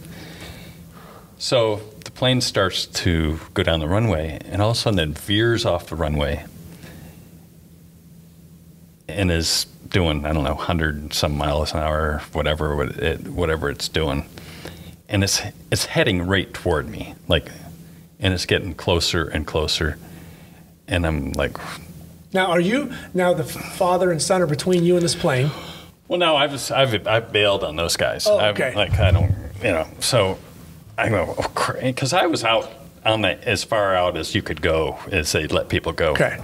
So plane starts to go down the runway, and all of a sudden it veers off the runway and is doing I don't know hundred some miles an hour, whatever it, whatever it's doing, and it's it's heading right toward me, like, and it's getting closer and closer, and I'm like, Now, are you now the father and son are between you and this plane? well, no, I've I've I've bailed on those guys. Oh, I've- okay. like I don't, you know, so I go because I was out on the as far out as you could go as they let people go. Okay.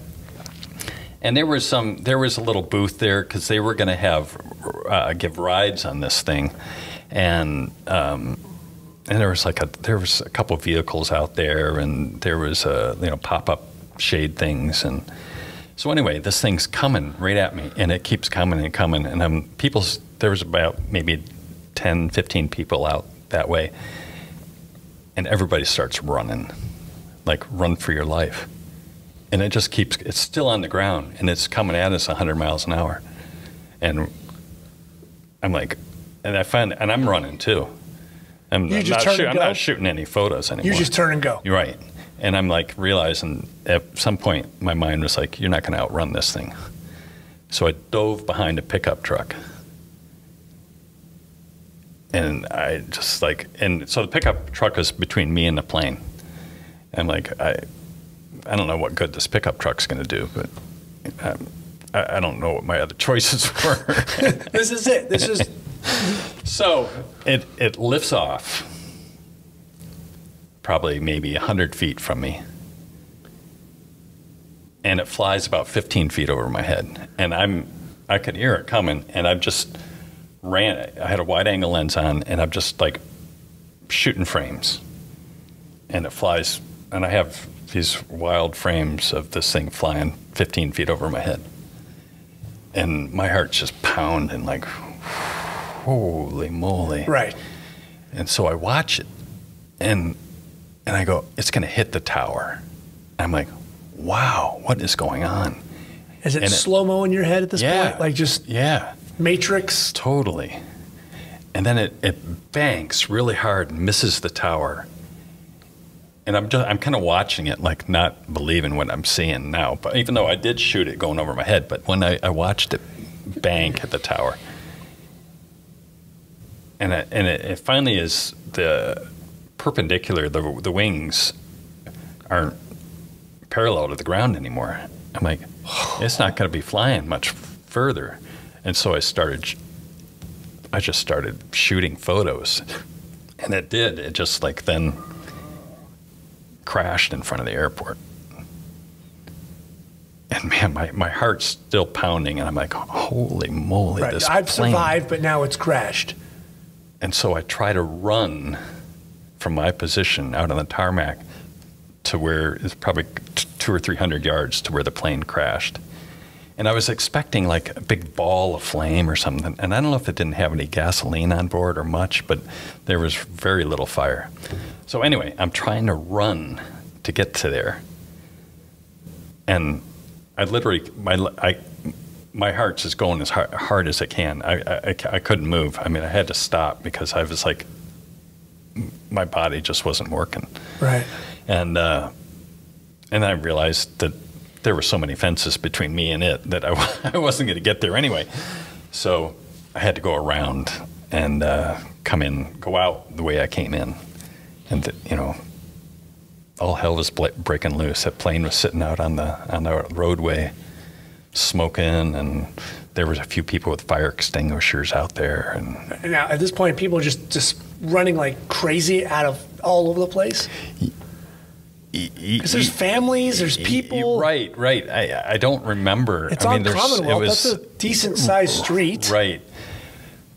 And there was some, there was a little booth there because they were going to have uh, give rides on this thing, and um, and there was like a there was a couple vehicles out there, and there was a you know pop up shade things, and so anyway, this thing's coming right at me, and it keeps coming and coming, and um, people there was about maybe 10, 15 people out that way, and everybody starts running, like run for your life. And it just keeps it's still on the ground and it's coming at us 100 miles an hour. And i'm like and i find and i'm running too. I'm, You I'm not, turn shoot- I'm not shooting any photos anymore You just turn and go. you're right. And i'm like realizing at some point my mind was like you're not going to outrun this thing. So i dove behind a pickup truck and i just like and so the pickup truck is between me and the plane i'm like i I don't know what good this pickup truck's going to do, but um, I, I don't know what my other choices were. This is it. This is so it it lifts off, probably maybe hundred feet from me, and it flies about fifteen feet over my head, and I'm I could hear it coming, and I'm just ran. I had a wide angle lens on, and I'm just like shooting frames, and it flies, and I have these wild frames of this thing flying 15 feet over my head. And my heart's just pounding like, holy moly. right. And so I watch it and and I go, it's gonna hit the tower. I'm like, wow, what is going on? Is it And slow mo in your head at this Yeah. point? Like just Yeah, Matrix. totally. And then it, it banks really hard and misses the tower. And I'm just I'm kind of watching it, like not believing what I'm seeing now. But even though I did shoot it going over my head, but when I, I watched it bank at the tower, and it, and it, it finally is the perpendicular. The the wings aren't parallel to the ground anymore. I'm like, it's not going to be flying much further. And so I started, I just started shooting photos. And it did. It just like then crashed in front of the airport. And man, my, my heart's still pounding. And I'm like, holy moly, Right. this I've plane. survived, but now it's crashed. And so I try to run from my position out on the tarmac to where it's probably two or three hundred yards to where the plane crashed. And I was expecting like a big ball of flame or something. And I don't know if it didn't have any gasoline on board or much, but there was very little fire. So anyway, I'm trying to run to get to there. And I literally, my, I, my heart's just going as hard, hard as it can. I, I, I couldn't move. I mean, I had to stop because I was like, my body just wasn't working. Right. And uh, and I realized that there were so many fences between me and it that I, I wasn't going to get there anyway. So I had to go around and uh, come in, go out the way I came in, and you know, all hell was breaking loose. That plane was sitting out on the on the roadway, smoking, and there was a few people with fire extinguishers out there, and And now at this point, people are just just running like crazy out of all over the place. Because there's families, there's people. Right, right. I I don't remember. It's I on mean, Commonwealth. It was, That's a decent sized street. right.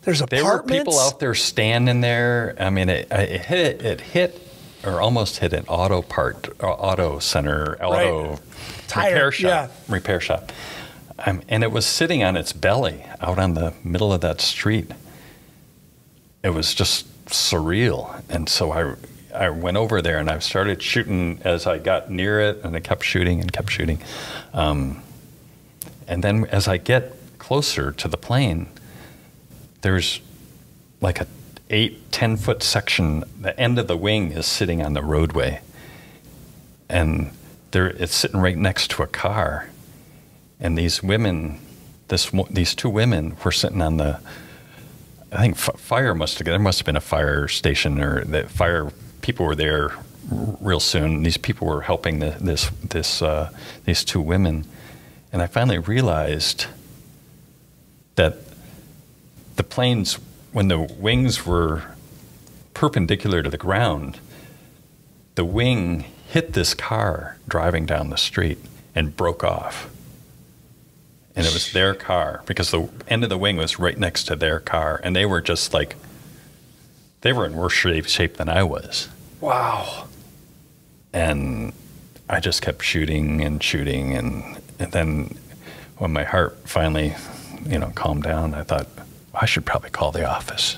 There's apartments. There were people out there standing there. I mean, it, it hit it hit or almost hit an auto part, uh, auto center, auto Tire, repair shop, yeah. repair shop, um, and it was sitting on its belly out on the middle of that street. It was just surreal, and so I. I went over there and I started shooting as I got near it, and I kept shooting and kept shooting. Um, and then as I get closer to the plane, there's like a eight, ten foot section. The end of the wing is sitting on the roadway, and there it's sitting right next to a car. And these women, this these two women were sitting on the. I think fire must have there must have been a fire station or the fire people were there real soon. These people were helping the, this this uh, these two women, and I finally realized that the planes, when the wings were perpendicular to the ground, the wing hit this car driving down the street and broke off. And it was their car because the end of the wing was right next to their car, and they were just like they were in worse shape, shape than I was. Wow. And I just kept shooting and shooting, and, and then when my heart finally, you know, calmed down, I thought I should probably call the office,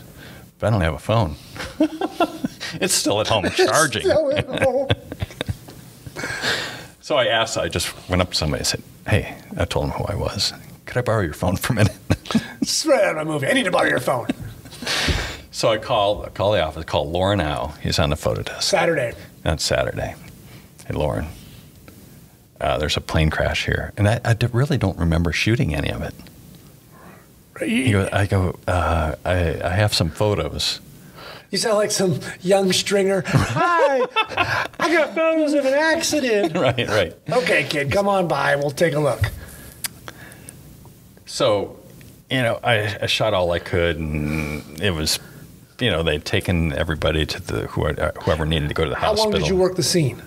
but I don't have a phone. it's still at home charging. So I asked, I just went up to somebody and said, Hey, I told him who I was. Could I borrow your phone for a minute? Straight out of a movie. I need to borrow your phone. So I call I called the office, Call Lauren Howe. He's on the photo desk. Saturday. That's Saturday. Hey, Lauren, uh, there's a plane crash here. And I really don't remember shooting any of it. He You, goes, I go, uh, I, I have some photos. you sound like some young stringer. Hi, I got photos of an accident. right, right. Okay, kid, come on by. We'll take a look. So, you know, I, I shot all I could, and it was, you know, they'd taken everybody to the whoever, uh, whoever needed to go to the How hospital. long did you work the scene?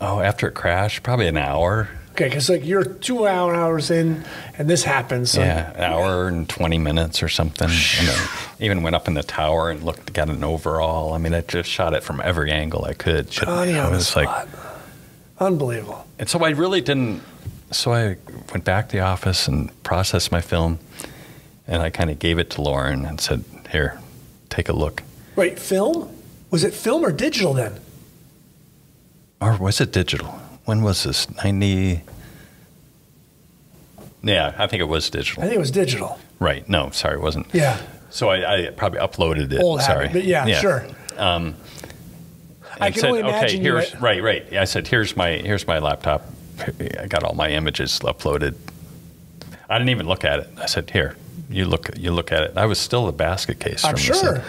Oh, after it crashed, probably an hour. Okay, because like you're two hour hours in, and this happens. So yeah, an hour and twenty minutes or something. And then even went up in the tower and looked, got an overall. I mean, I just shot it from every angle I could. Johnny I was like, spot. Unbelievable. and so I really didn't. So I went back to the office and processed my film, and I kind of gave it to Lauren and said, "Here, take a look." Right, film? Was it film or digital then? Or was it digital? When was this? 90. Yeah, I think it was digital. I think it was digital. Right. No, sorry, it wasn't. Yeah. So I, I probably uploaded it. Old sorry. habit, but yeah, sure. Um, I can said, only imagine you here's right, right. I said, here's my here's my laptop. I got all my images uploaded. I didn't even look at it. I said, here, you look you look at it. I was still a basket case. I'm sure.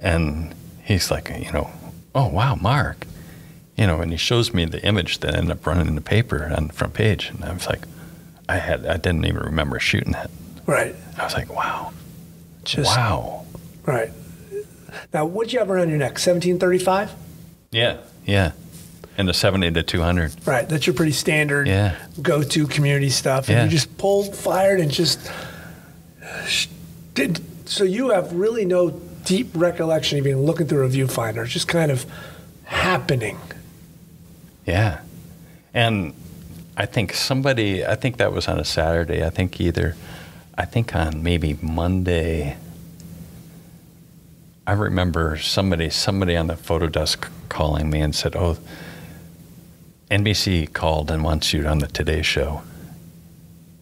And he's like, you know, oh wow, Mark, you know, and he shows me the image that ended up running in the paper on the front page, and I was like, I had I didn't even remember shooting it. Right. I was like, wow, Just wow, right. Now, what'd you have around your neck? 1735? yeah, yeah, and the seventy to two hundred. Right. That's your pretty standard Yeah. go to community stuff. And Yeah. you just pulled, fired, and just did. So you have really no deep recollection of even looking through a viewfinder. It's just kind of happening. Yeah. And I think somebody, I think that was on a Saturday. I think either, I think on maybe Monday, I remember somebody, somebody on the photo desk calling me and said, Oh, NBC called and wants you on the Today Show.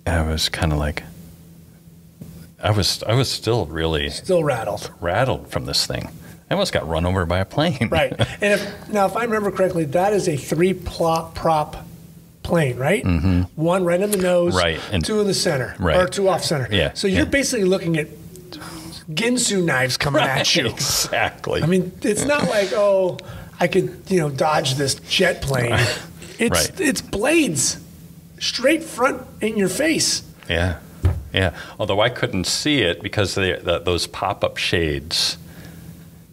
And I was kind of like, I was, I was still really Still rattled. rattled from this thing. I almost got run over by a plane. Right. and if, now, if I remember correctly, that is a three plot prop plane, right? One right in the nose, Mm-hmm. Right, and- two in the center, Right. or two off center. Yeah, So you're yeah. basically looking at Ginsu knives coming at you. exactly. I mean, it's not like oh, I could you know dodge this jet plane. It's Right. it's blades, straight front in your face. Yeah, yeah. Although I couldn't see it because they, the, those pop-up shades,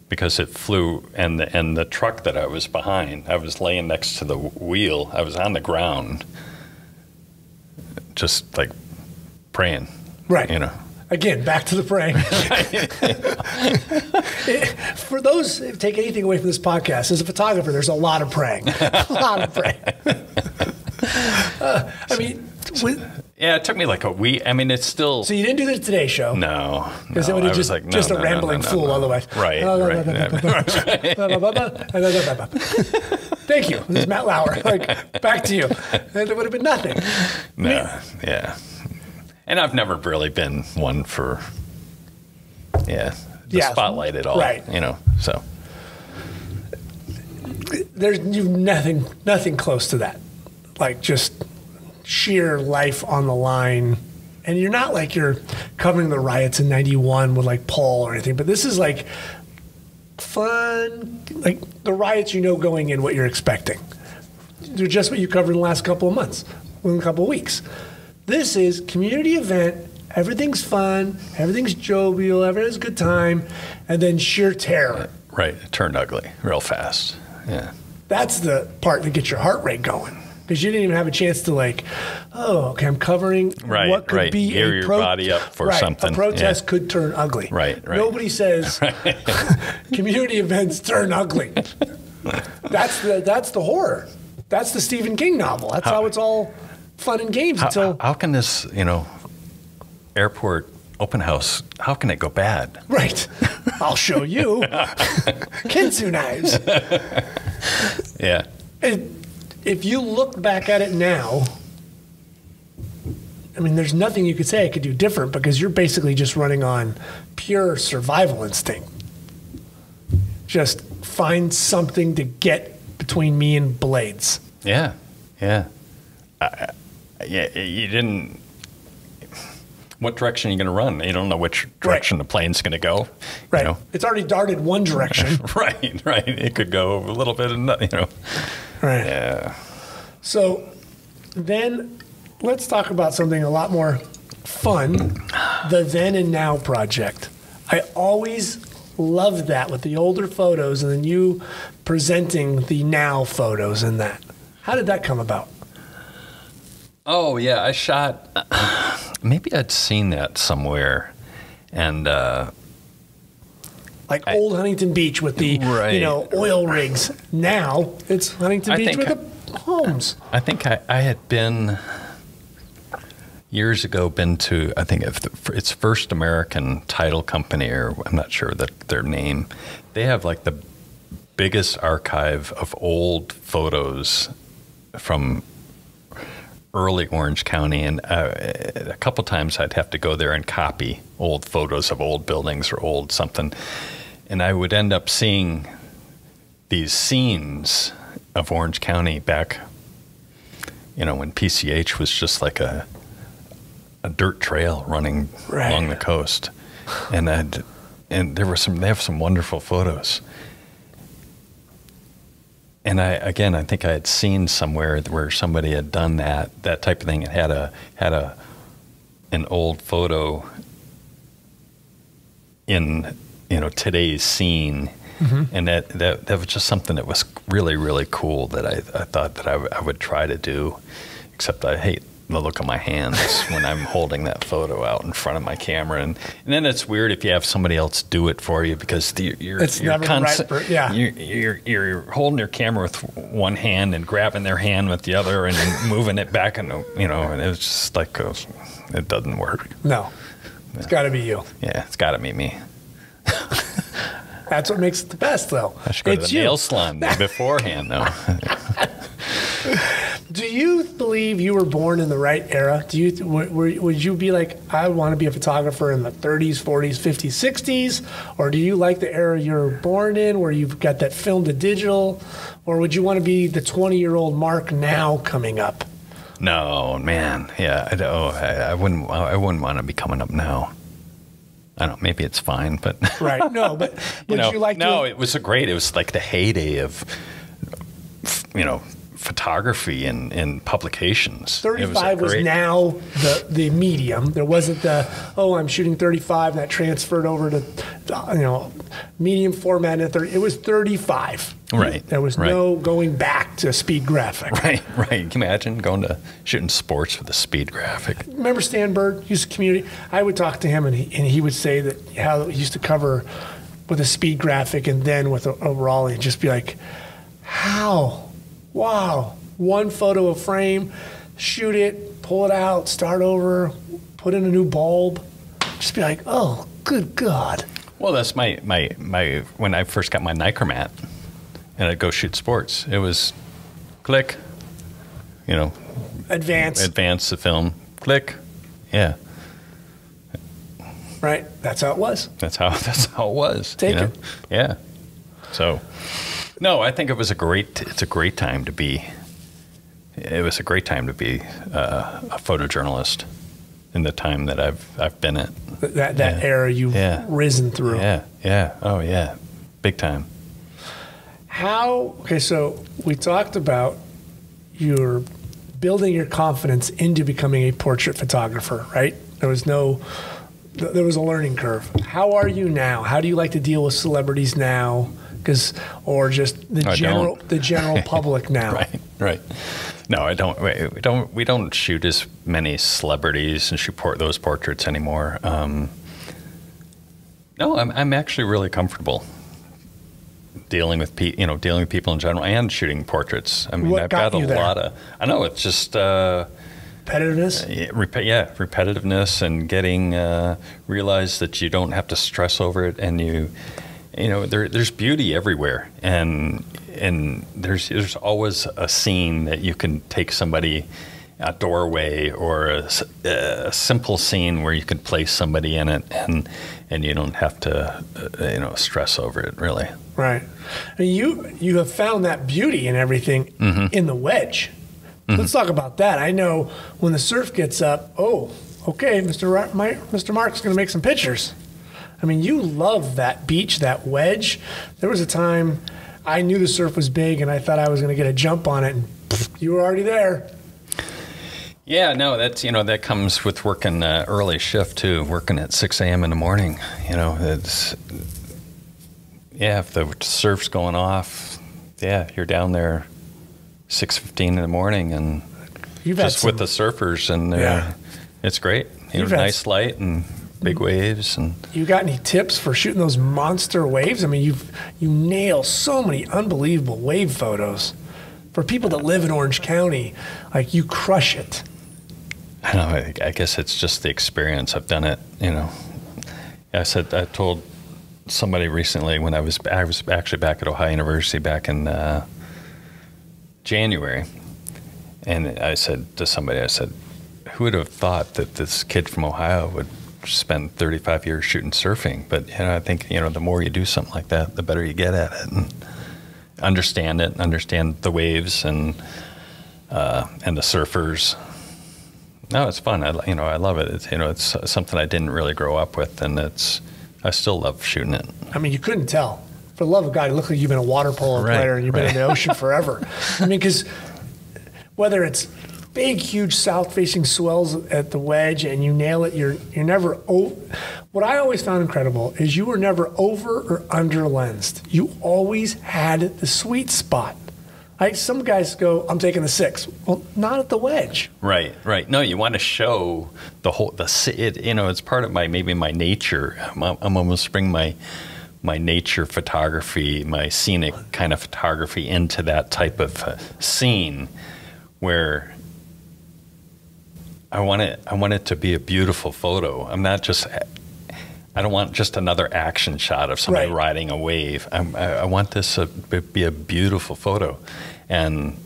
because it flew, and the, and the truck that I was behind, I was laying next to the wheel. I was on the ground, just like praying. Right. You know. Again, back to the praying. For those who take anything away from this podcast, as a photographer, there's a lot of praying. a lot of praying. Uh, I mean, with, Yeah, it took me like a week. I mean, it's still so you didn't do the Today Show. no. Because no, it would I have was just, like, no, just no, a rambling fool otherwise. Right, right. Thank you. This is Matt Lauer. Like, back to you. and it would have been nothing. No, yeah. And I've never really been one for, yeah, the Yeah. spotlight at all. Right. You know. So there's you've nothing nothing close to that. Like just sheer life on the line. And you're not like you're covering the riots in 91 with like Paul or anything, but this is like fun, like the riots you know going in what you're expecting. They're just what you covered in the last couple of months, in a couple of weeks. This is community event. Everything's fun. Everything's jovial. Everyone has a good time, and then sheer terror. right, it turned ugly real fast. Yeah. That's the part that gets your heart rate going because you didn't even have a chance to like, oh, okay, I'm covering Right, what could right. be Gear a your body up for right, something. A protest Yeah. could turn ugly. Right, right. Nobody says community events turn ugly. that's the that's the horror. That's the Stephen King novel. That's how, it's all fun and games How, until how can this, you know, airport open house? How can it go bad? right. I'll show you Ginsu knives. Yeah. It- if you look back at it now, I mean, there's nothing you could say I could do different because you're basically just running on pure survival instinct. Just find something to get between me and blades. Yeah. Yeah. I- yeah. You didn't. What direction are you going to run? You don't know which direction the plane's going to go. Right. You know? It's already darted one direction. Right. Right. It could go a little bit, and you know. Right. Yeah. So then let's talk about something a lot more fun the then and now project. I always loved that with the older photos and then you presenting the now photos in that. How did that come about? Oh yeah, I shot. Maybe I'd seen that somewhere, and uh, Like old Huntington Beach with the you know oil rigs. Now it's Huntington I Beach with the homes. I think I, I had been years ago been to I think if the, its first American title company or I'm not sure that their name. They have like the biggest archive of old photos from early Orange County, and uh, a couple times I'd have to go there and copy old photos of old buildings or old something, and I would end up seeing these scenes of Orange County back, you know, when PCH was just like a a dirt trail running Right. along the coast, and I'd, and there were some they have some wonderful photos. And I again, I think I had seen somewhere where somebody had done that that type of thing and had a had a an old photo in you know today's scene, and that, that that was just something that was really really cool that I, I thought that I, w- I would try to do, except I hate the look of my hands when I'm holding that photo out in front of my camera, and, and then it's weird if you have somebody else do it for you because the, you're It's you're right per- yeah. you're, you're you're holding your camera with one hand and grabbing their hand with the other and moving it back and you know and it's just like uh, it doesn't work. No. It's got to be you. Yeah, it's got to be me. That's what makes it the best, though. I should go it's to the you. nail salon beforehand, though. Do you believe you were born in the right era? Do you were, would you be like I want to be a photographer in the 30s, 40s, 50s, 60s, or do you like the era you were born in, where you've got that film to digital, or would you want to be the 20 year old Mark now coming up? no, man. Yeah, I, oh, I, I wouldn't. I wouldn't want to be coming up now. I don't. know, Maybe it's fine, but Right? No, but would you you, know, like no, to? it was a great. It was like the heyday of, you know, photography and, and publications. 35 was, great- now the the medium. There wasn't the oh I'm shooting 35 and that transferred over to you know medium format at 30. It was 35. Right, There was right. no going back to speed graphic. Right, right. Can you imagine going to shooting sports with a speed graphic? Remember Stan Bird? He was a community. I would talk to him and he, and he would say that how he used to cover with a speed graphic and then with a, a Raleigh and just be like, how? Wow. One photo a frame, shoot it, pull it out, start over, put in a new bulb. Just be like, oh, good God. Well, that's my, my, my when I first got my Nikkormat and I'd go shoot sports. It was click, you know, Advance. advance the film, click. Yeah. Right. That's how it was. That's how that's how it was. Take you know? it. Yeah. So, no, I think it was a great. It's a great time to be. It was a great time to be uh, a photojournalist in the time that I've I've been in. That that Yeah. era you've Yeah. risen through. Yeah. Yeah. Oh yeah. Big time. How okay, so we talked about your building your confidence into becoming a portrait photographer, right? There was no there was a learning curve. How are you now? How do you like to deal with celebrities now? Cuz or just the I general don't. the general public now. Right. Right. No, I don't. We we don't. We don't shoot as many celebrities and shoot those portraits anymore. Um, no, I'm. I'm actually really comfortable dealing with pe- you know dealing with people in general and shooting portraits. I mean, What I've got got, a there? lot of. I know it's just. Uh, Competitiveness? yeah, rep- yeah, repetitiveness and getting uh, realize that you don't have to stress over it, and you, you know, there, there's beauty everywhere, and and there's there's always a scene that you can take somebody a doorway or a simple scene where you can place somebody in it, and and you don't have to, uh, you know, stress over it really. Right. And you you have found that beauty in everything Mm-hmm. in the wedge. Let's talk about that. I know when the surf gets up, oh, okay, Mr. Ra- my, Mr. Mark's going to make some pictures. I mean, you love that beach, that wedge. There was a time I knew the surf was big and I thought I was going to get a jump on it, and pff, you were already there. Yeah, no, that's you know that comes with working uh, early shift too. Working at six a.m. in the morning, you know, it's yeah. If the surf's going off, yeah, you're down there six fifteen in the morning and You've just some, with the surfers, and Yeah. it's great. You had nice light and big waves, and You got any tips for shooting those monster waves? I mean, you you nail so many unbelievable wave photos. For people that live in Orange County, like you crush it. I don't know. I, I guess it's just the experience. I've done it. You know, I said I told somebody recently when I was I was actually back at Ohio University back in uh, January, and I said to somebody, I said, "Who would have thought that this kid from Ohio would spend 35 years shooting surfing?" But you know, I think you know the more you do something like that, the better you get at it and understand it, understand the waves and uh, and the surfers. No, it's fun. I you know I love it. It's you know it's something I didn't really grow up with, and it's I still love shooting it. I mean, you couldn't tell. For the love of God, you look like you've been a water polo Right, player and you've been in the ocean forever. I mean, because whether it's big, huge south-facing swells at the wedge and you nail it, you're you're never. O- what I always found incredible is you were never over or under lensed. You always had the sweet spot. Like some guys go, "I'm taking the six. Well, not at the wedge. Right, right. No, you want to show the whole the it. You know, it's part of my maybe my nature. I'm, I'm almost bring my my nature photography, my scenic kind of photography into that type of uh, scene where I want it. I want it to be a beautiful photo. I'm not just. I don't want just another action shot of somebody Right. riding a wave. I'm, I, I want this to be a beautiful photo, and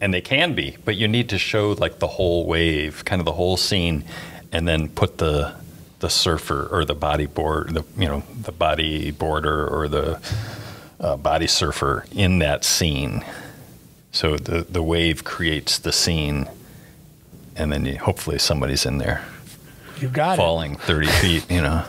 and they can be, but you need to show like the whole wave, kind of the whole scene, and then put the the surfer or the body board, the you know the body boarder or the uh, body surfer in that scene. So the the wave creates the scene, and then you, hopefully somebody's in there You got it. falling thirty feet. You know,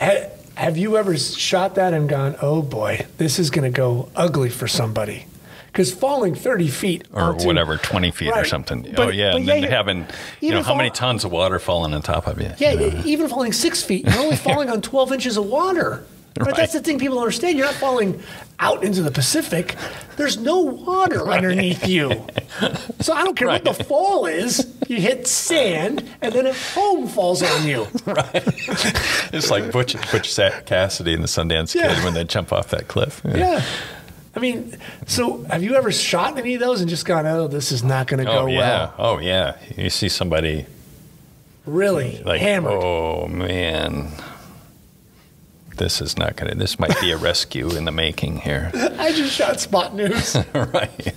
Ha- Have you ever shot that and gone, oh boy, this is going to go ugly for somebody? Because falling 30 feet or onto- whatever, twenty feet or Right. something. oh yeah, and yeah, then having you know how many tons of water falling on top of you. Yeah, you know? even falling six feet, you're only falling on 12 inches of water. But that's the thing people don't understand. You're not falling out into the Pacific. There's no water underneath you. So I don't care what the fall is. You hit sand, and then a foam falls on you. Right. It's like Butch, Butch Cassidy and the Sundance Yeah. Kid when they jump off that cliff. Yeah. I mean, so have you ever shot any of those and just gone, oh, this is not going to Oh go yeah. well? Oh yeah. You see somebody Really like, hammered. oh man, this is not gonna. This might be a rescue in the making here. I just shot spot news. right.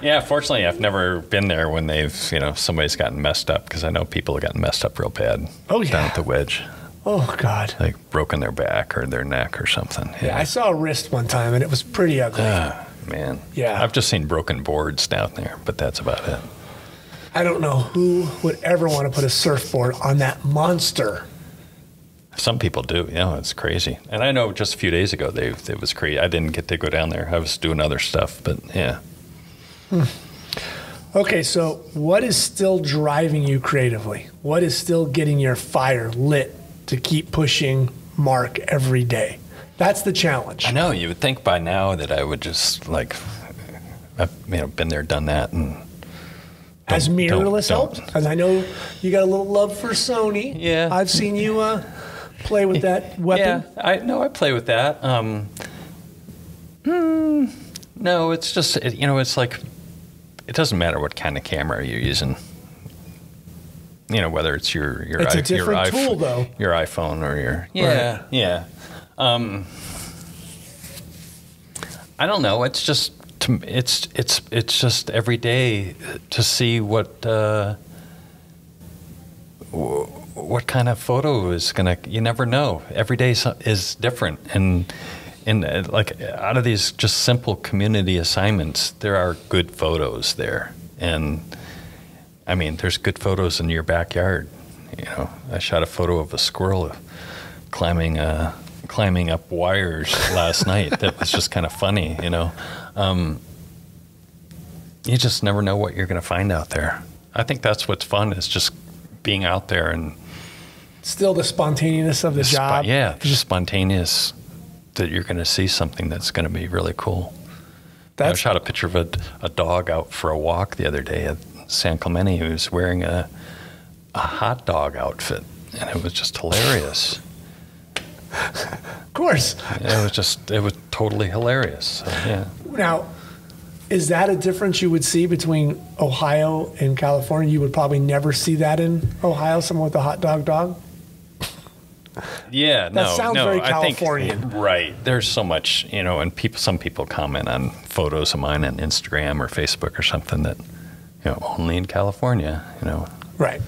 Yeah, fortunately, I've never been there when they've, you know, somebody's gotten messed up because I know people have gotten messed up real bad. Oh, Down yeah. at the wedge, Oh God. like broken their back or their neck or something. Yeah, I saw a wrist one time and it was pretty ugly. Ah, man. Yeah. I've just seen broken boards down there, but that's about it. I don't know who would ever want to put a surfboard on that monster. Some people do. You know, it's crazy. And I know just a few days ago, they it was crazy. I didn't get to go down there. I was doing other stuff, but yeah. Okay, so what is still driving you creatively? What is still getting your fire lit to keep pushing Mark every day? That's the challenge. I know. You would think by now that I would just like, I've you know been there, done that, and Has mirrorless helped? Because I know you got a little love for Sony. Yeah. I've seen you uh, play with that weapon. Yeah, I no, I play with that. Um, hmm, no, it's just it, you know, it's like it doesn't matter what kind of camera you're using. You know, whether it's your your It's a i- your different iPh- tool, though. your iPhone or your yeah yeah. Um, I don't know. It's just to, it's it's it's just every day to see what. Uh, what kind of photo is gonna you never know. Every day is different. And and uh, like out of these just simple community assignments there are good photos there. And i mean there's good photos in your backyard. You know i shot a photo of a squirrel climbing uh climbing up wires last night that was just kind of funny you know? Um, you just never know what you're going to find out there. I think that's what's fun is just being out there and Still the spontaneous of the spo- job. yeah, just spontaneous that you're going to see something that's going to be really cool. I shot a picture of a, a dog out for a walk the other day at San Clemente who was wearing a, a hot dog outfit, and it was just hilarious. of course. it was just, it was totally hilarious. So, yeah. Now, is that a difference you would see between Ohio and California? You would probably never see that in Ohio, someone with a hot dog dog. Yeah, no, sounds no. very I think- Californian. right? There's so much, you know, and people. Some people comment on photos of mine on Instagram or Facebook or something that, you know, only in California. You know, Right.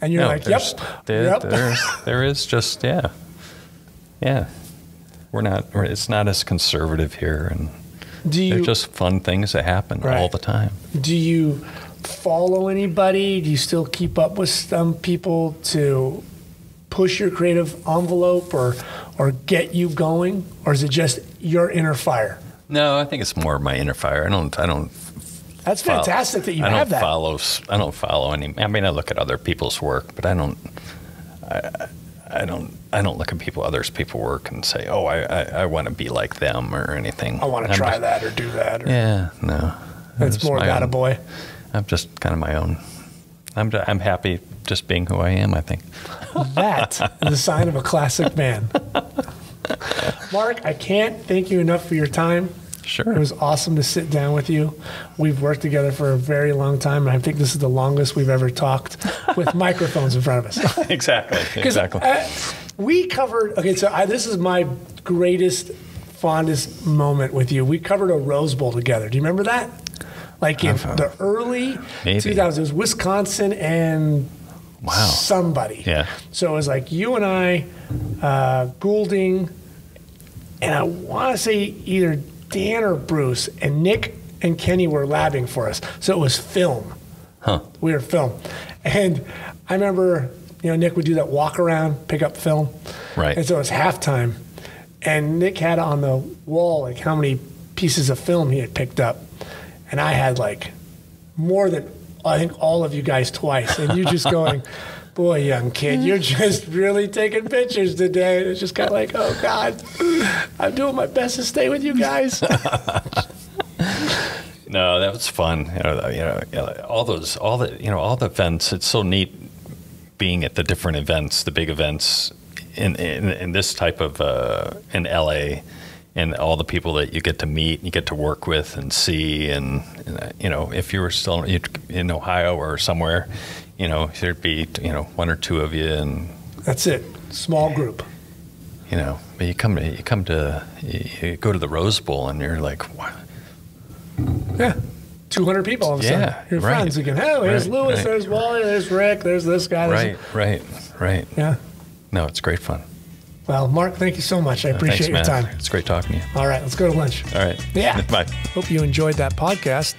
And you're no, like, yep, there, yep. there's, there is just yeah, yeah. We're not. We're, it's not as conservative here, and Do you there's just fun things that happen all the time. do you follow anybody? Do you still keep up with some people to push your creative envelope or or get you going, or is it just your inner fire? No, I think it's more my inner fire. I don't. I don't That's follow- fantastic that you I have don't that. follow. I don't follow any. I mean, I look at other people's work, but I don't. I, I don't. I don't look at people others people work and say, "Oh, I I, I want to be like them" or anything. I want to try just- that or do that. Or, Yeah, no. That's It's more that a boy. I'm just kind of my own. I'm I'm happy just being who I am. I think. That is a sign of a classic man. Mark, I can't thank you enough for your time. Sure. It was awesome to sit down with you. We've worked together for a very long time, and I think this is the longest we've ever talked with microphones in front of us. exactly. Exactly. uh, we covered, okay, so I, this is my greatest, fondest moment with you. We covered a Rose Bowl together. Do you remember that? Like in the early Maybe. 2000s, it was Wisconsin and Wow. somebody. Yeah. So it was like you and I, uh, Goulding, and I want to say either Dan or Bruce, and Nick and Kenny were labbing for us. So it was film. Huh. We were film. And I remember, you know, Nick would do that walk around, pick up film. Right. And so it was halftime. And Nick had on the wall like how many pieces of film he had picked up. And I had like more than I think all of you guys twice. And you just going, Boy, young kid, you're just really taking pictures today. And it's just kind of like, oh God, I'm doing my best to stay with you guys. No, that was fun. You know, you know, all those, all the, you know, all the events. It's so neat being at the different events, the big events in in, in this type of uh, in LA, and all the people that you get to meet, you get to work with and see, and, and you know, if you were still in Ohio or somewhere, you know, there'd be you know one or two of you, and That's it. Small group. you know, but you come to you come to you, go to the Rose Bowl, and you're like, wow, Yeah. 200 people all of a Yeah, sudden. Your right. friends again. Oh, here's Right, Lewis, right. there's Wally, there's Rick, there's this guy. there's- Right, right, right. Yeah. No, it's great fun. Well, Mark, thank you so much. I uh, appreciate Thanks, your time. It's great talking to you. All right, let's go to lunch. All right. Yeah. Bye. Hope you enjoyed that podcast.